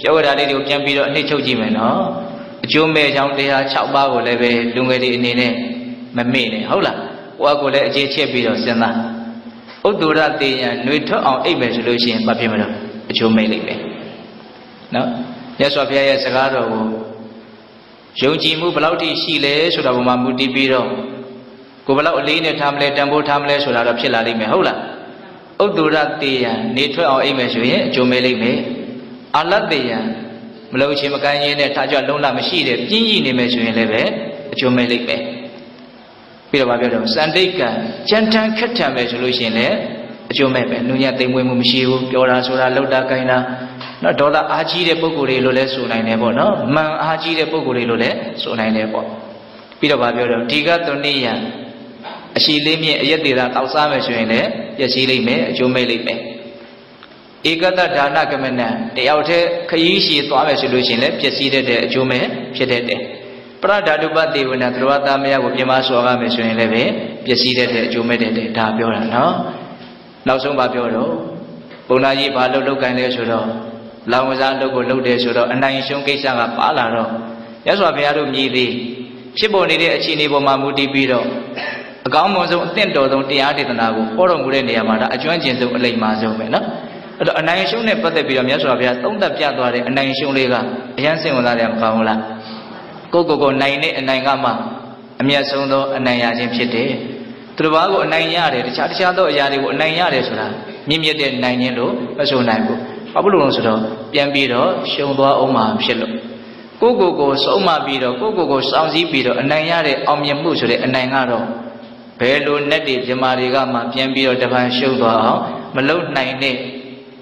Speaker 1: ပြောရတာလေးတွေကိုပြန်ပြီးတော့အနှစ်ချုပ်ကြည့်မယ်နော်အကျိုးမဲ့ကြောင့်တရား6ပါးကိုလည်းပဲလူငယ်တွေအနေနဲ့မမေ့နဲ့ဟုတ်လားကိုယ့်ကိုယ်လည်းအခြေချက်ပြီးတော့စဉ်းစား ဥဒ္ဒရတေယံຫນွေထွက်အောင်အိပ်မယ်ဆိုလို့ရှိရင်ဘာဖြစ်မလို့အကျိုးမဲ့လိမ့်မယ်နော်မြတ်စွာဘုရားရဲ့စကားတော်ကိုယုံကြည်မှုဘယ်လောက်ထိရှိလဲဆိုတာပုံမှာမူတည်ပြီးတော့ကိုဘယ်လောက်အလေးနဲ့ထားမလဲတန်ဖိုးထားမလဲဆိုတာတော့ဖြစ်လာလိမ့်မယ်ဟုတ်လားဥဒ္ဒရတေယံနေထွက်အောင်အိမ်မယ်ဆိုရင်အကျိုးမဲလိမ့်မယ်အာလတ်တေယံမလုံချင်မကန်းရင်းနဲ့ထားကြလုံးလာမရှိတဲ့ပြင်းကြီးနေမယ်ဆိုရင်လည်းပဲအကျိုးမဲလိမ့်မယ် ပြီးတော့ဗာပြောတော့စန္ဒိတ်ကံကြံထန်ခက်ထန်ပဲဆိုလို့ရှိရင်လည်းအကျိုးမဲ့ပဲနုညံ့သိမ်မွေးမှုမရှိဘူးပြောတာဆိုတာလှုပ်တာကိုင်းတာနော်ဒေါသအားကြီးတဲ့ပုံကိုယ်တွေလို့လည်းဆိုနိုင်တယ်ပေါ့နော်မှန်အားကြီးတဲ့ပုံကိုယ်တွေလို့လည်းဆိုနိုင်တယ်ပေါ့ပြီးတော့ဗာပြောတော့ဒီကတုန်နိယအရှိလေးမြင့်အယက်သေးတာတောက်စားမယ်ဆိုရင်လည်းပျက်စီးလိမ့်မယ်အကျိုးမဲ့လိမ့်မယ်ဧကတဒါနကမနံတယောက်တည်းခရီးရှည်သွားမယ်ဆိုလို့ရှိရင်လည်းပျက်စီးတတ်တဲ့အကျိုးမဲ့ဖြစ်တတ်တယ် ပရဓာတုပတေဝနာသရဝတာမယကိုပြင်မဆော်ရမယ်ဆိုရင်လည်းပဲပျက်စီးတတ်တဲ့အကျိုးမဲ့တတ်တယ်ဒါပြောတာနော်နောက်ဆုံးပါပြောတော့ဘုံနာကြီးဘာလို့လောက်ကန်လဲဆိုတော့လောင်ဝစားလုပ်ကိုလုပ်တယ်ဆိုတော့အနိုင်ရှုံးကိစ္စကပါလာတော့ရသော်ဘုရားတို့မြည်သည်ဖြစ်ပေါ်နေတဲ့အခြေအနေပေါ်မှာမူတည်ပြီးတော့အကောင်းမွန်ဆုံးအသင့်တော်ဆုံးတရားဒေသနာကိုဟောတော်မူတဲ့နေရာမှာဒါအကျွမ်းကျင်ဆုံးအလိမ္မာဆုံးပဲနော်အဲ့တော့အနိုင်ရှုံးနဲ့ပတ်သက်ပြီးတော့မြတ်စွာဘုရားသုံးသပ်ပြသွားတဲ့အနိုင်ရှုံးလေးကအရန်စင်ဝင်လာတယ်မကောင်းဘူးလား ကိုကိုကိုနိုင်တဲ့အနိုင်ကမှအမျက်ဆုံးသောအနိုင်ရခြင်းဖြစ်တယ်သူတစ်ပါးကိုအနိုင်ရတယ်တခြားတခြားသောအရာတွေကိုအနိုင်ရတယ်ဆိုတာမြင့်မြတ်တဲ့နိုင်ခြင်းလို့မဆိုနိုင်ဘူးဘာဖြစ်လို့လဲဆိုတော့ပြန်ပြီးတော့ရှုံသွားအောင်မှဖြစ်လို့ကိုကိုကိုဆုံးမပြီးတော့ကိုကိုကိုစောင့်စည်းပြီးတော့အနိုင်ရတဲ့အောင်မြင်မှုဆိုတဲ့အနိုင်ကတော့ဘယ်လိုနဲ့တည်းပြမာတွေကမှပြန်ပြီးတော့တပံရှုံသွားအောင်မလုံနိုင်တဲ့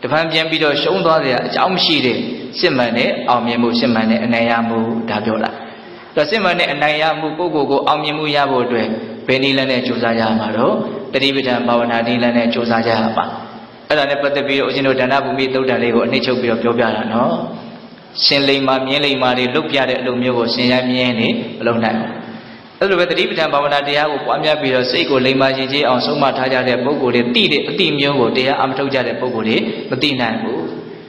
Speaker 1: တပံပြန်ပြီးတော့ရှုံးသွားတဲ့အကြောင်းမရှိတဲ့စစ်မှန်တဲ့အောင်မြင်မှုစစ်မှန်တဲ့အနိုင်ရမှုဒါပြောတာ ဒါစစ်မှန်တဲ့အနိုင်ရမှုကိုကိုကိုအောင်မြင်မှုရဖို့အတွက်ဘယ်နည်းလမ်းနဲ့ကြိုးစားရမှာတော့တတိပဋ္ဌာန်ဘာဝနာနည်းလမ်းနဲ့ကြိုးစားကြရပါအဲ့ဒါနဲ့ပတ်သက်ပြီးတော့ဦးဇင်းတို့ဒါနဘူမိသုတ်တန်လေးကိုအနှိမ့်ချုပ်ပြီးတော့ပြောပြတာနော်ရှင်လိမ္မာမြင်းလိမ္မာတွေလုတ်ပြတဲ့အလုပ်မျိုးကိုရှင်ရမြင်းနေမလုပ်နိုင်ဘူးအဲ့လိုပဲတတိပဋ္ဌာန်ဘာဝနာတရားကိုပွားများပြီးတော့စိတ်ကိုလိမ္မာရင်ကြီးအောင်ဆုံးမထားကြတဲ့ပုဂ္ဂိုလ်တွေတိတဲ့အတိမျိုးကိုတရားအမထုတ်ကြတဲ့ပုဂ္ဂိုလ်တွေမသိနိုင်ဘူး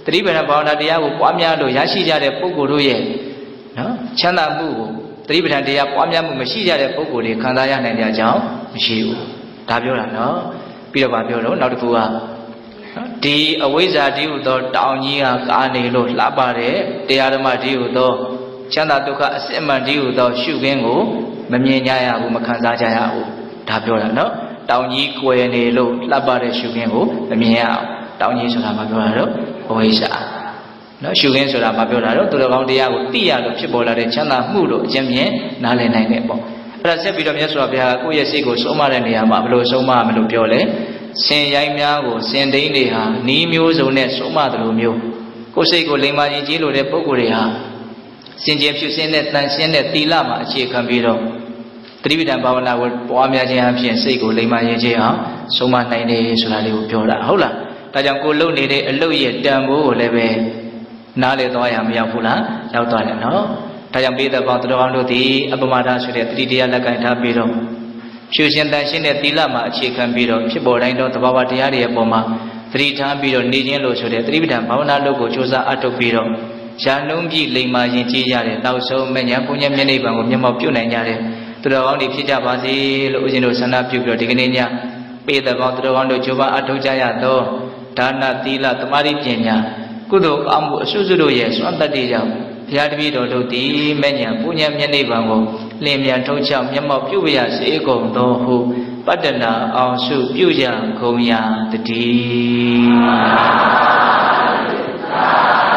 Speaker 1: တတိပဋ္ဌာန်ဘာဝနာတရားကိုပွားများလို့ရရှိကြတဲ့ပုဂ္ဂိုလ်တို့ရဲ့နော် ချမ်းသာမှုကိုတတိပဋ္ဌာန်တရားပွားများမှုမရှိကြတဲ့ပုဂ္ဂိုလ်တွေခံစားရနိုင်ကြကြောင်းမရှိဘူးဒါပြောတာနော်ပြီးတော့ဗာပြောတော့နောက်တစ်ခုကဒီအဝိဇ္ဇာတည်းဟူသောတောင်ကြီးကကာနေလို့လှပတဲ့တရားဓမ္မတည်းဟူသောချမ်းသာဒုက္ခအစစ်အမှန်တည်းဟူသောရှုခင်းကိုမမြင်ကြရဘူးမခံစားကြရဘူးဒါပြောတာနော်တောင်ကြီးကွယ်နေလို့လှပတဲ့ရှုခင်းကိုမမြင်ရအောင်တောင်ကြီးဆိုတာမပြောတာတော့အဝိဇ္ဇာ နော်ရှုခင်းဆိုတာမပြောတာတော့သူတော်ကောင်းတရားကိုသိရလို့ဖြစ်ပေါ်လာတဲ့ချမ်းသာမှုလို့အကျဉ်းမြင်နားလည်နိုင်တဲ့ပေါ့အဲ့ဒါဆက်ပြီးတော့မြတ်စွာဘုရားကကိုယ့်ရဲ့စိတ်ကိုဆုံးမတဲ့နေရာမှာဘယ်လိုဆုံးမမလို့ပြောလဲစင်ရိုင်းများကိုစင်သိန်းတွေဟာနီးမျိုးစုံနဲ့ဆုံးမသလိုမျိုးကိုယ်စိတ်ကိုလိမ္မာရင်ကြီးလို့တဲ့ပုဂ္ဂိုလ်တွေဟာစင်ကြယ်ဖြစ်စင်းတဲ့တန်ရှင်းတဲ့သီလမှာအခြေခံပြီးတော့သတိပဋ္ဌာန်ဘာဝနာကိုပွားများခြင်းအပြင်စိတ်ကိုလိမ္မာရင်ခြင်းအောင်ဆုံးမနိုင်တယ်ဆိုတာလေးကိုပြောတာဟုတ်လားဒါကြောင့်ကိုလုံနေတဲ့အလုတ်ရဲ့တန်ဖိုးကိုလည်းပဲ နားလေသွားရမရောက်ဘူးလားရောက်သွားတယ်နော်ဒါကြောင့်ပေးတဲ့ပေါင်းတော်အောင်တို့သည်အပမဒဆိုတဲ့တတိတရားလက်ကင်ထားပြီးတော့ဖြူရှင်တန်ရှင်းတဲ့သီလမှာအခြေခံပြီးတော့ဖြစ်ပေါ်တိုင်းသောသဘာဝတရားတွေအပေါ်မှာသတိထားပြီးတော့နေခြင်းလို့ဆိုတဲ့သတိပဋ္ဌာန်ဘာဝနာလုပ်ကိုစ조사အထုတ်ပြီးတော့ရှားနှုံးပြီးလိမ္မာရင်ကြီးရတဲ့နောက်ဆုံးမဉ္ဇဉ်ပုညမျက်နှိပ်ပံကိုမျက်မှောက်ပြုနိုင်ကြတဲ့သူတော်ကောင်းတွေဖြစ်ကြပါစေလို့ဦးဇင်းတို့ဆန္ဒပြုပြီးတော့ဒီကနေ့ညပေးတဲ့ပေါင်းသူတော်ကောင်းတို့ကြိုးပမ်းအထောက်ကြရသောဒါနသီလသမာဓိပညာ ကုသိုလ်ကောင်းမှုအစွတ်စွတ်တို့ရဲ့စွမ်းတတ္တိကြောင့်ဘုရားတပည့်တော်တို့သည်မဉ္ဇဉ်ပုညမျက်နှိပ်ပံကိုလင်းမြန်ထုံးချောက်မျက်မှောက်ပြုရစေကုန်သောဟုပတ္တနာအောင်စုပြုရကုန်ရာတည်း